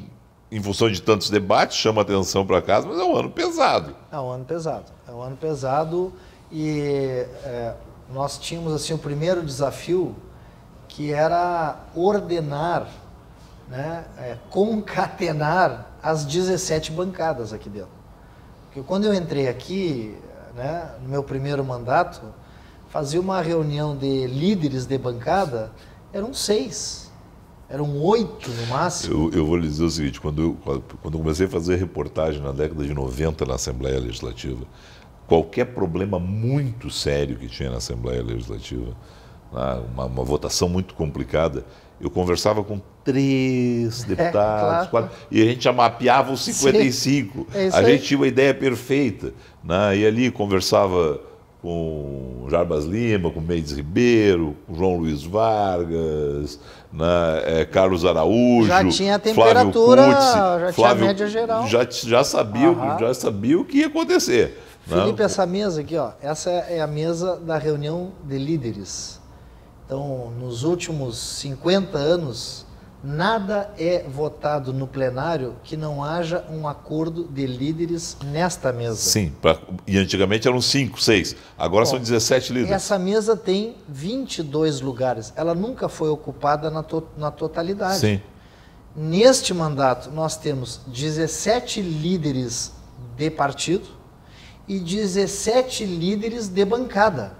A: em função de tantos debates, chama atenção para casa, mas é um ano pesado.
C: É um ano pesado. É um ano pesado e é, nós tínhamos assim o primeiro desafio que era ordenar, né, é, concatenar as 17 bancadas aqui dentro. Porque quando eu entrei aqui, né, no meu primeiro mandato, fazia uma reunião de líderes de bancada, eram seis. Eram oito no máximo.
A: Eu, eu vou lhe dizer o seguinte: quando eu, quando eu comecei a fazer reportagem na década de 90 na Assembleia Legislativa, qualquer problema muito sério que tinha na Assembleia Legislativa, uma, uma votação muito complicada, eu conversava com três é, deputados, é, claro. quatro, e a gente já mapeava os 55. É a gente tinha uma ideia perfeita. Né? E ali conversava com Jarbas Lima, com Mendes Ribeiro, com João Luiz Vargas, né, é, Carlos Araújo,
C: já tinha a temperatura,
A: Flávio Kutz,
C: já tinha a média geral.
A: Já, já, sabia, já sabia o que ia acontecer.
C: Né? Felipe, essa mesa aqui, ó, essa é a mesa da reunião de líderes. Então, nos últimos 50 anos, Nada é votado no plenário que não haja um acordo de líderes nesta mesa.
A: Sim, pra, e antigamente eram 5, 6, agora Bom, são 17 líderes.
C: Essa mesa tem 22 lugares, ela nunca foi ocupada na, to, na totalidade.
A: Sim.
C: Neste mandato, nós temos 17 líderes de partido e 17 líderes de bancada.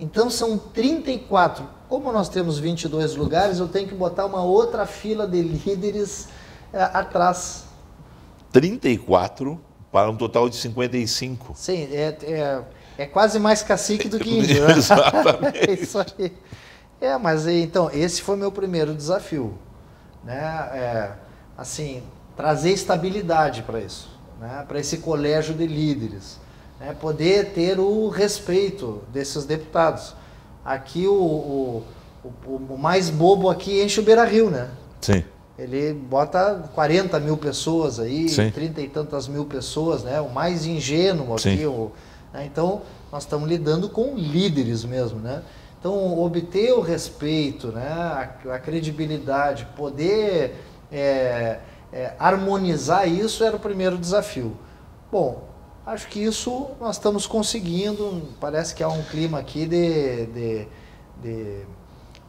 C: Então são 34 como nós temos 22 lugares, eu tenho que botar uma outra fila de líderes é, atrás.
A: 34 para um total de 55.
C: Sim, é, é, é quase mais cacique do que índio.
A: Né? Exatamente.
C: é isso aí. É, mas então, esse foi meu primeiro desafio. Né? É, assim, trazer estabilidade para isso. né, para esse colégio de líderes, né, poder ter o respeito desses deputados. Aqui o, o, o, o mais bobo aqui enche o Beira Rio, né?
A: Sim.
C: Ele bota 40 mil pessoas aí,
A: Sim.
C: 30 e tantas mil pessoas, né? O mais ingênuo aqui. O, né? Então, nós estamos lidando com líderes mesmo, né? Então, obter o respeito, né? a, a credibilidade, poder é, é, harmonizar isso era o primeiro desafio. Bom, acho que isso nós estamos conseguindo. Parece que há um clima aqui de, de, de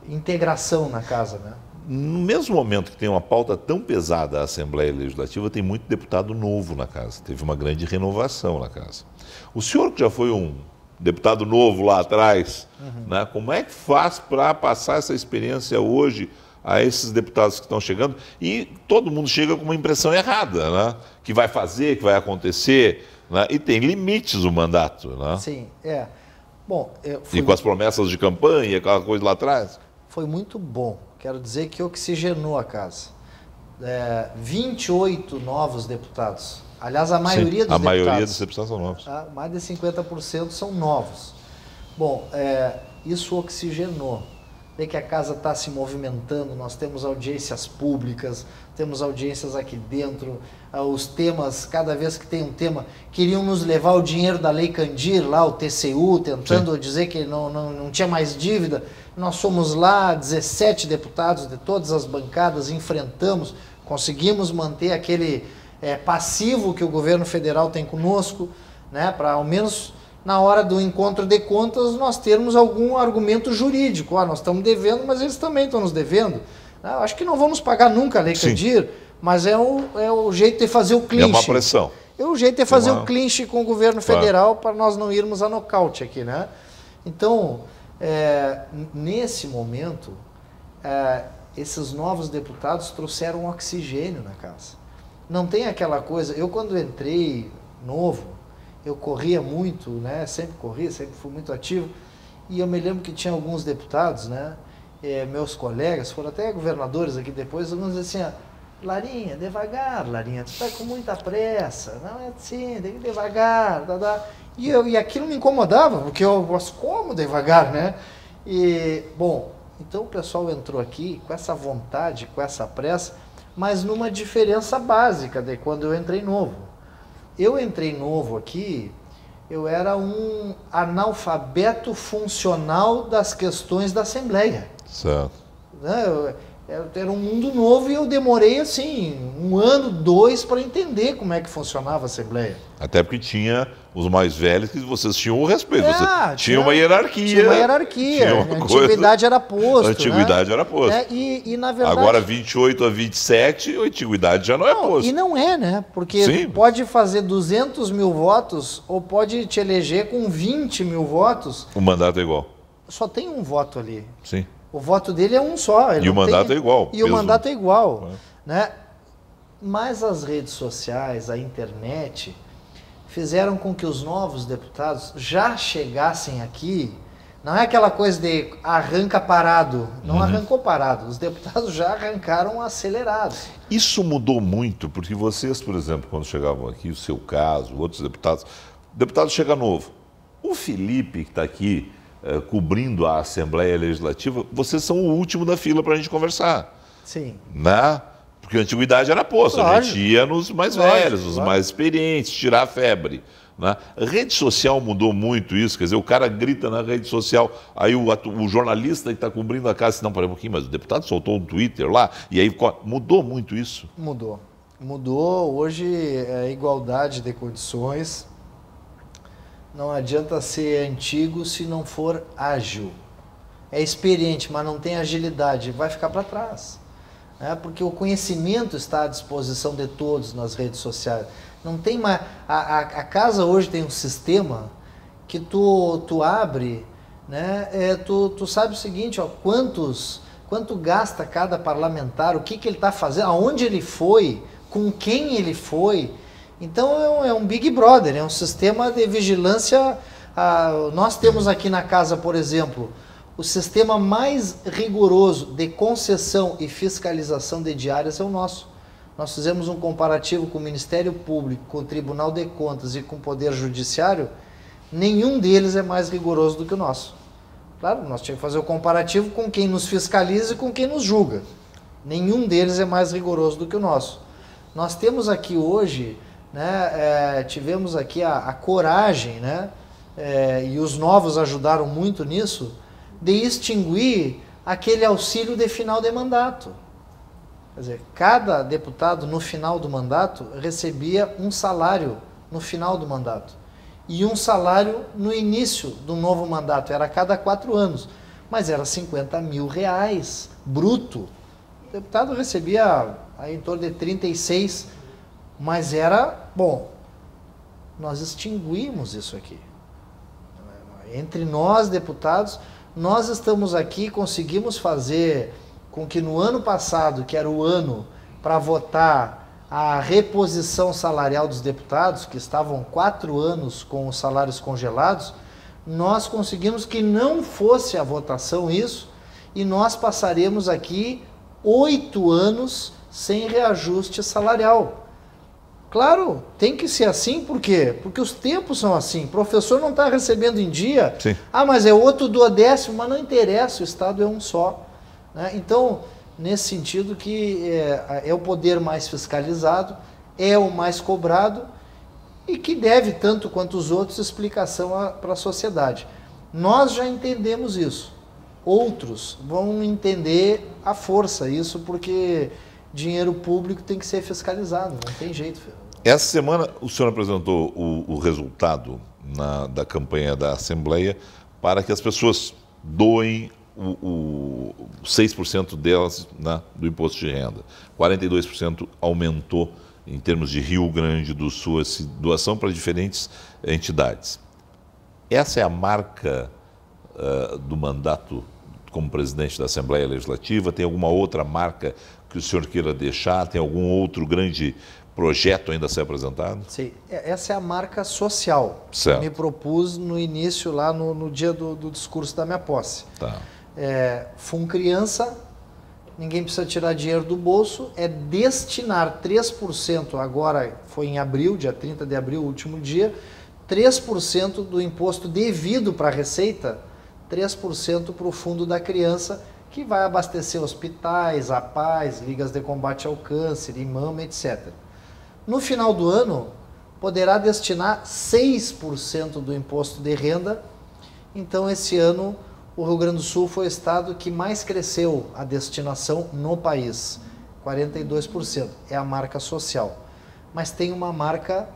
C: integração na casa, né?
A: No mesmo momento que tem uma pauta tão pesada a Assembleia Legislativa, tem muito deputado novo na casa. Teve uma grande renovação na casa. O senhor que já foi um deputado novo lá atrás, uhum. né, como é que faz para passar essa experiência hoje a esses deputados que estão chegando? E todo mundo chega com uma impressão errada, né? Que vai fazer, que vai acontecer, né? e tem limites o mandato. Né?
C: Sim, é. Bom,
A: fui... E com as promessas de campanha, aquela coisa lá atrás?
C: Foi muito bom quero dizer que oxigenou a casa. É, 28 novos deputados. Aliás, a maioria
A: Sim,
C: dos
A: a
C: deputados.
A: maioria dos deputados são novos.
C: Tá? Mais de 50% são novos. Bom, é, isso oxigenou. Vê que a casa está se movimentando, nós temos audiências públicas, temos audiências aqui dentro, ah, os temas, cada vez que tem um tema, queriam nos levar o dinheiro da Lei Candir, lá o TCU, tentando Sim. dizer que não, não, não tinha mais dívida. Nós somos lá 17 deputados de todas as bancadas, enfrentamos, conseguimos manter aquele é, passivo que o governo federal tem conosco, né, para ao menos na hora do encontro de contas nós termos algum argumento jurídico. Ah, nós estamos devendo, mas eles também estão nos devendo. Ah, acho que não vamos pagar nunca a Lei Candir, mas é o, é o jeito de fazer o clinch. É
A: uma pressão.
C: É o jeito de fazer uma... o clinch com o governo federal claro. para nós não irmos a nocaute aqui, né? Então, é, nesse momento, é, esses novos deputados trouxeram oxigênio na casa. Não tem aquela coisa. Eu, quando entrei novo, eu corria muito, né? Sempre corria, sempre fui muito ativo. E eu me lembro que tinha alguns deputados, né? É, meus colegas, foram até governadores aqui depois, alguns diziam assim, Larinha, devagar, Larinha, tu está com muita pressa, não é assim, tem que devagar, dá, dá. E, eu, e aquilo me incomodava, porque eu gosto como devagar, né? E, bom, então o pessoal entrou aqui com essa vontade, com essa pressa, mas numa diferença básica de quando eu entrei novo. Eu entrei novo aqui, eu era um analfabeto funcional das questões da Assembleia.
A: Certo.
C: Né? Eu, era um mundo novo e eu demorei assim um ano, dois para entender como é que funcionava a Assembleia.
A: Até porque tinha os mais velhos que vocês tinham o respeito. É, tinha, tinha, uma hierarquia.
C: Tinha uma hierarquia. Tinha uma a antiguidade era posto. A
A: antiguidade
C: né?
A: era posto.
C: É, e, e, na verdade.
A: Agora 28 a 27, a antiguidade já não, é não é posto.
C: E não é, né? Porque Sim. pode fazer 200 mil votos ou pode te eleger com 20 mil votos.
A: O mandato é igual.
C: Só tem um voto ali.
A: Sim.
C: O voto dele é um só.
A: e o mandato
C: tem...
A: é igual.
C: E peso... o mandato é igual. É. Né? Mas as redes sociais, a internet, fizeram com que os novos deputados já chegassem aqui. Não é aquela coisa de arranca parado. Não uhum. arrancou parado. Os deputados já arrancaram acelerados.
A: Isso mudou muito, porque vocês, por exemplo, quando chegavam aqui, o seu caso, outros deputados, o deputado chega novo. O Felipe, que está aqui, eh, cobrindo a Assembleia Legislativa, vocês são o último da fila para a gente conversar.
C: Sim.
A: Né? Porque a antiguidade era posta, a gente ia nos mais lógico, velhos, nos mais experientes, tirar a febre. Né? A rede social mudou muito isso, quer dizer, o cara grita na rede social, aí o, o jornalista que está cobrindo a casa, não, para um pouquinho, mas o deputado soltou um Twitter lá, e aí mudou muito isso.
C: Mudou. Mudou, hoje é igualdade de condições, não adianta ser antigo se não for ágil. É experiente, mas não tem agilidade, vai ficar para trás. Né? Porque o conhecimento está à disposição de todos nas redes sociais. Não tem mais. A, a, a casa hoje tem um sistema que tu, tu abre, né? É, tu, tu sabe o seguinte, ó, quantos, quanto gasta cada parlamentar, o que, que ele está fazendo, aonde ele foi, com quem ele foi. Então é um, é um, Big Brother, é um sistema de vigilância. Ah, nós temos aqui na casa, por exemplo, o sistema mais rigoroso de concessão e fiscalização de diárias é o nosso. nós fizemos um comparativo com o Ministério Público, com o Tribunal de Contas e com o Poder Judiciário, nenhum deles é mais rigoroso do que o nosso. Claro, nós tínhamos que fazer o comparativo com quem nos fiscaliza e com quem nos julga. Nenhum deles é mais rigoroso do que o nosso. Nós temos aqui hoje, né, é, tivemos aqui a, a coragem, né, é, e os novos ajudaram muito nisso, de extinguir aquele auxílio de final de mandato. Quer dizer, cada deputado no final do mandato recebia um salário no final do mandato e um salário no início do novo mandato, era a cada quatro anos, mas era 50 mil reais bruto. O deputado recebia aí em torno de 36, mas era, bom, nós extinguimos isso aqui. Entre nós, deputados, nós estamos aqui, conseguimos fazer com que no ano passado, que era o ano para votar a reposição salarial dos deputados, que estavam quatro anos com os salários congelados, nós conseguimos que não fosse a votação isso, e nós passaremos aqui oito anos sem reajuste salarial. Claro, tem que ser assim, por quê? Porque os tempos são assim. O professor não está recebendo em dia. Sim. Ah, mas é outro duodécimo, mas não interessa, o Estado é um só. Né? Então, nesse sentido que é, é o poder mais fiscalizado, é o mais cobrado e que deve, tanto quanto os outros, explicação para a sociedade. Nós já entendemos isso. Outros vão entender a força isso, porque dinheiro público tem que ser fiscalizado, não tem jeito.
A: Essa semana o senhor apresentou o, o resultado na, da campanha da Assembleia para que as pessoas doem o, o 6% delas né, do imposto de renda. 42% aumentou em termos de Rio Grande do Sul essa doação para diferentes entidades. Essa é a marca uh, do mandato como presidente da Assembleia Legislativa? Tem alguma outra marca que o senhor queira deixar? Tem algum outro grande projeto ainda a ser apresentado?
C: Sim, é, essa é a marca social certo. que me propus no início, lá no, no dia do, do, discurso da minha posse. Tá. É, fui criança, ninguém precisa tirar dinheiro do bolso, é destinar 3%, agora foi em abril, dia 30 de abril, último dia, 3% do imposto devido para a Receita, 3% para o fundo da criança, que vai abastecer hospitais, APAES, ligas de combate ao câncer, IMAMA, etc. No final do ano, poderá destinar 6% do imposto de renda. Então, esse ano, o Rio Grande do Sul foi o estado que mais cresceu a destinação no país, 42%. É a marca social. Mas tem uma marca,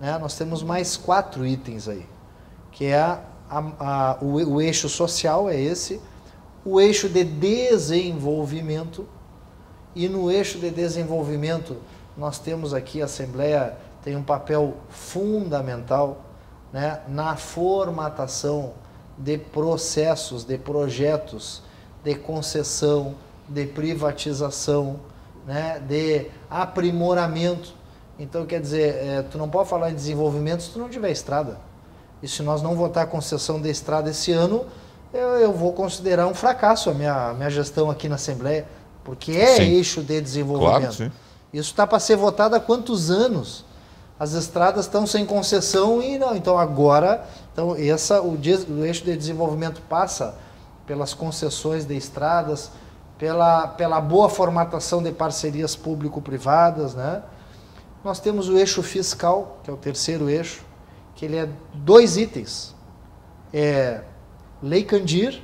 C: né, nós temos mais quatro itens aí, que é a, a, o, o eixo social, é esse, o eixo de desenvolvimento, e no eixo de desenvolvimento nós temos aqui a Assembleia tem um papel fundamental né, na formatação de processos, de projetos de concessão, de privatização, né, de aprimoramento. Então, quer dizer, é, tu não pode falar em desenvolvimento se tu não tiver estrada. E se nós não votar a concessão de estrada esse ano, eu, eu vou considerar um fracasso a minha, a minha gestão aqui na Assembleia, porque é sim. eixo de desenvolvimento. Claro, sim. Isso está para ser votado há quantos anos? As estradas estão sem concessão e não. Então agora, então essa o, o eixo de desenvolvimento passa pelas concessões de estradas, pela, pela boa formatação de parcerias público-privadas, né? Nós temos o eixo fiscal, que é o terceiro eixo, que ele é dois itens. É Lei Candir,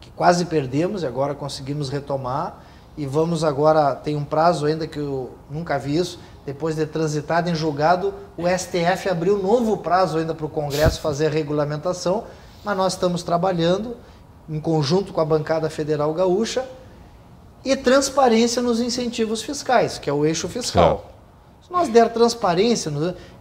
C: que quase perdemos e agora conseguimos retomar, e vamos agora, tem um prazo ainda que eu nunca vi isso, depois de transitado em julgado, o STF abriu novo prazo ainda para o Congresso fazer a regulamentação, mas nós estamos trabalhando em conjunto com a bancada federal gaúcha e transparência nos incentivos fiscais, que é o eixo fiscal. Se nós der transparência,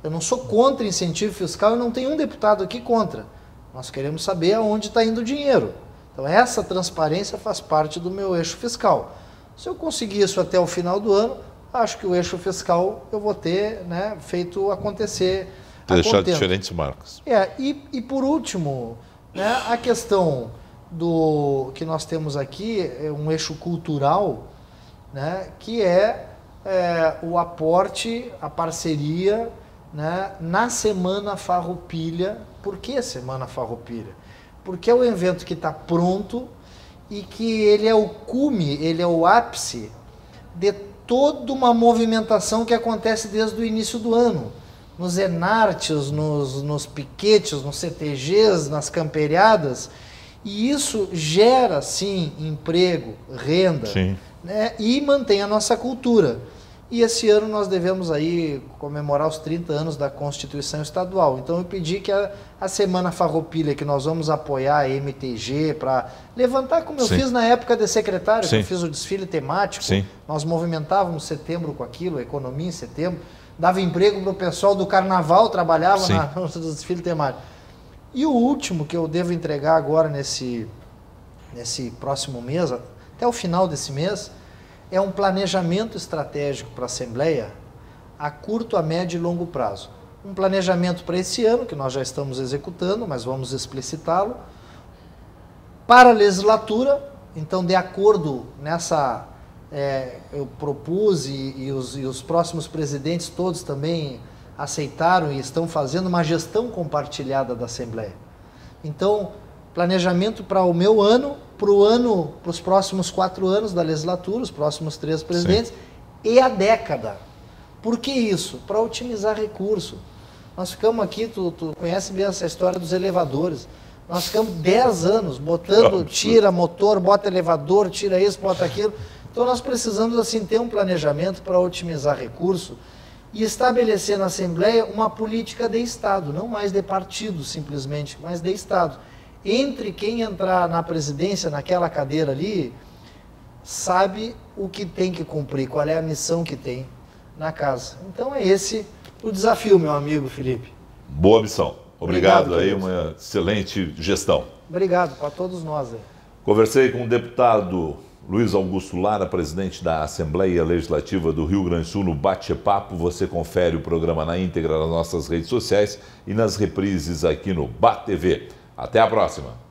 C: eu não sou contra incentivo fiscal, eu não tenho um deputado aqui contra. Nós queremos saber aonde está indo o dinheiro. Então essa transparência faz parte do meu eixo fiscal. Se eu conseguir isso até o final do ano, acho que o eixo fiscal eu vou ter né, feito acontecer.
A: Deixar diferentes marcas.
C: É, e, e por último, né, a questão do que nós temos aqui é um eixo cultural, né, que é é, o aporte, a parceria né, na Semana Farroupilha. Por que Semana Farroupilha? Porque é o evento que está pronto e que ele é o cume, ele é o ápice de toda uma movimentação que acontece desde o início do ano. Nos enartes, nos, nos piquetes, nos CTGs, nas camperiadas. E isso gera, sim, emprego, renda né, e mantém a nossa cultura. E esse ano nós devemos aí comemorar os 30 anos da Constituição Estadual. Então eu pedi que a, a Semana Farroupilha, que nós vamos apoiar a MTG para levantar, como eu Sim. fiz na época de secretário, que eu fiz o desfile temático, Sim. nós movimentávamos setembro com aquilo, a economia em setembro, dava emprego para o pessoal do carnaval, trabalhava na, no desfile temático. E o último que eu devo entregar agora nesse, nesse próximo mês, até o final desse mês, é um planejamento estratégico para a Assembleia a curto, a médio e longo prazo. Um planejamento para esse ano, que nós já estamos executando, mas vamos explicitá-lo. Para a legislatura, então, de acordo nessa. É, eu propus e, e, os, e os próximos presidentes todos também aceitaram e estão fazendo uma gestão compartilhada da Assembleia. Então, planejamento para o meu ano, para o ano, para os próximos quatro anos da legislatura, os próximos três presidentes, Sim. e a década. Por que isso? Para otimizar recurso. Nós ficamos aqui, tu, tu conhece bem essa história dos elevadores. Nós ficamos 10 anos botando, tira motor, bota elevador, tira isso, bota aquilo. Então nós precisamos assim ter um planejamento para otimizar recurso e estabelecer na Assembleia uma política de Estado, não mais de partido simplesmente, mas de Estado entre quem entrar na presidência, naquela cadeira ali, sabe o que tem que cumprir, qual é a missão que tem na casa. Então é esse o desafio, meu amigo Felipe.
A: Boa missão. Obrigado, Obrigado aí, uma excelente gestão.
C: Obrigado para todos nós. Aí.
A: Conversei com o deputado Luiz Augusto Lara, presidente da Assembleia Legislativa do Rio Grande do Sul, no Bate-Papo. Você confere o programa na íntegra nas nossas redes sociais e nas reprises aqui no BAT TV. Até a próxima!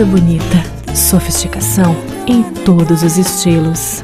B: Casa bonita, sofisticação em todos os estilos.